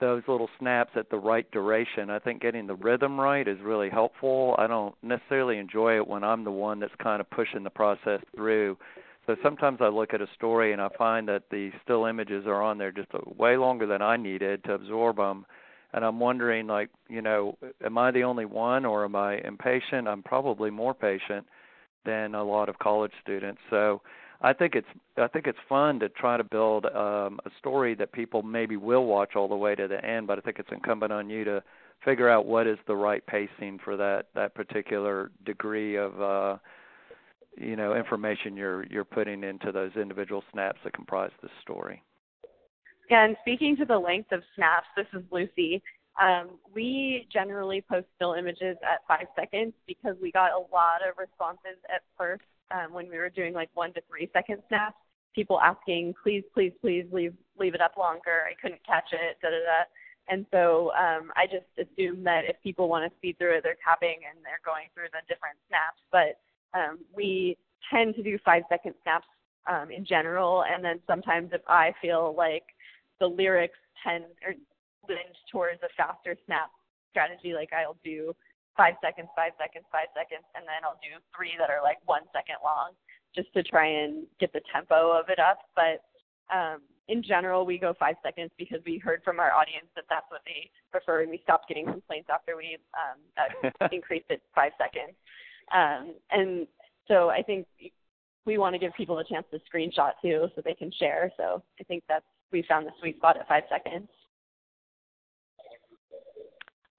those little snaps at the right duration. I think getting the rhythm right is really helpful. I don't necessarily enjoy it when I'm the one that's kind of pushing the process through. So sometimes I look at a story and I find that the still images are on there just way longer than I needed to absorb them and I'm wondering like, you know, am I the only one or am I impatient? I'm probably more patient than a lot of college students. So I think it's I think it's fun to try to build um a story that people maybe will watch all the way to the end, but I think it's incumbent on you to figure out what is the right pacing for that that particular degree of uh you know information you're you're putting into those individual snaps that comprise the story. Yeah, and speaking to the length of snaps, this is Lucy. Um, we generally post still images at five seconds because we got a lot of responses at first um, when we were doing like one to three second snaps. People asking, please, please, please leave leave it up longer. I couldn't catch it. Da da da. And so um, I just assume that if people want to speed through it, they're tapping and they're going through the different snaps. But um, we tend to do five second snaps um, in general, and then sometimes if I feel like the lyrics tend or lean towards a faster snap strategy, like I'll do five seconds, five seconds, five seconds, and then I'll do three that are like one second long, just to try and get the tempo of it up. But um, in general, we go five seconds because we heard from our audience that that's what they prefer, and we stopped getting complaints after we um, uh, increased it five seconds. Um, and so I think we want to give people a chance to screenshot too, so they can share. So I think that's we found the sweet spot at five seconds.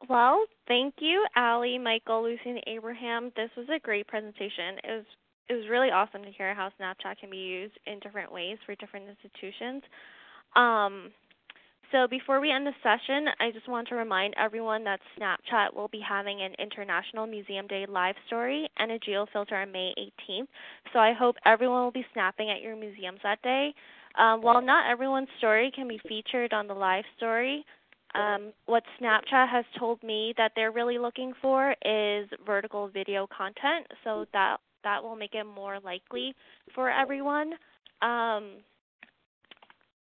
Well, thank you, Alie, Michael, Lucy, and Abraham. This was a great presentation. It was it was really awesome to hear how Snapchat can be used in different ways for different institutions. Um, so before we end the session, I just want to remind everyone that Snapchat will be having an International Museum Day live story and a geofilter on May 18th. So I hope everyone will be snapping at your museums that day. Um, while not everyone's story can be featured on the live story, um, what Snapchat has told me that they're really looking for is vertical video content, so that that will make it more likely for everyone. Um,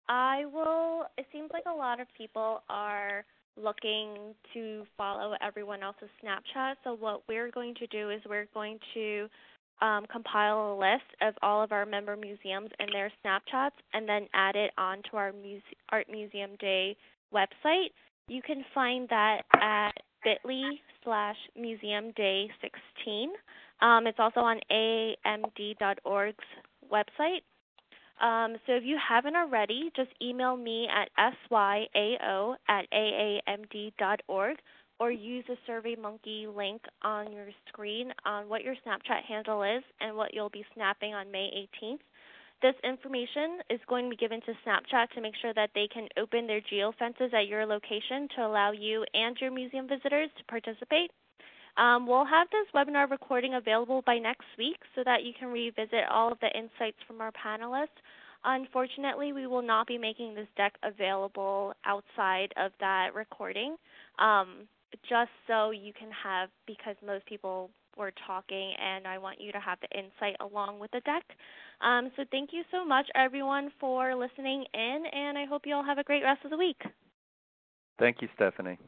I will. It seems like a lot of people are looking to follow everyone else's Snapchat. So what we're going to do is we're going to um, compile a list of all of our member museums and their Snapchats, and then add it onto our Muse- Art Museum Day website. You can find that at bit.ly slash museum day 16. Um, it's also on aamd.org's website. Um, so if you haven't already, just email me at syao at aamd.org or use the SurveyMonkey link on your screen on what your Snapchat handle is and what you'll be snapping on May 18th. This information is going to be given to Snapchat to make sure that they can open their geofences at your location to allow you and your museum visitors to participate. Um, we'll have this webinar recording available by next week so that you can revisit all of the insights from our panelists. Unfortunately, we will not be making this deck available outside of that recording, um, just so you can have, because most people were talking and I want you to have the insight along with the deck. Um, so thank you so much, everyone, for listening in, and I hope you all have a great rest of the week. Thank you, Stephanie.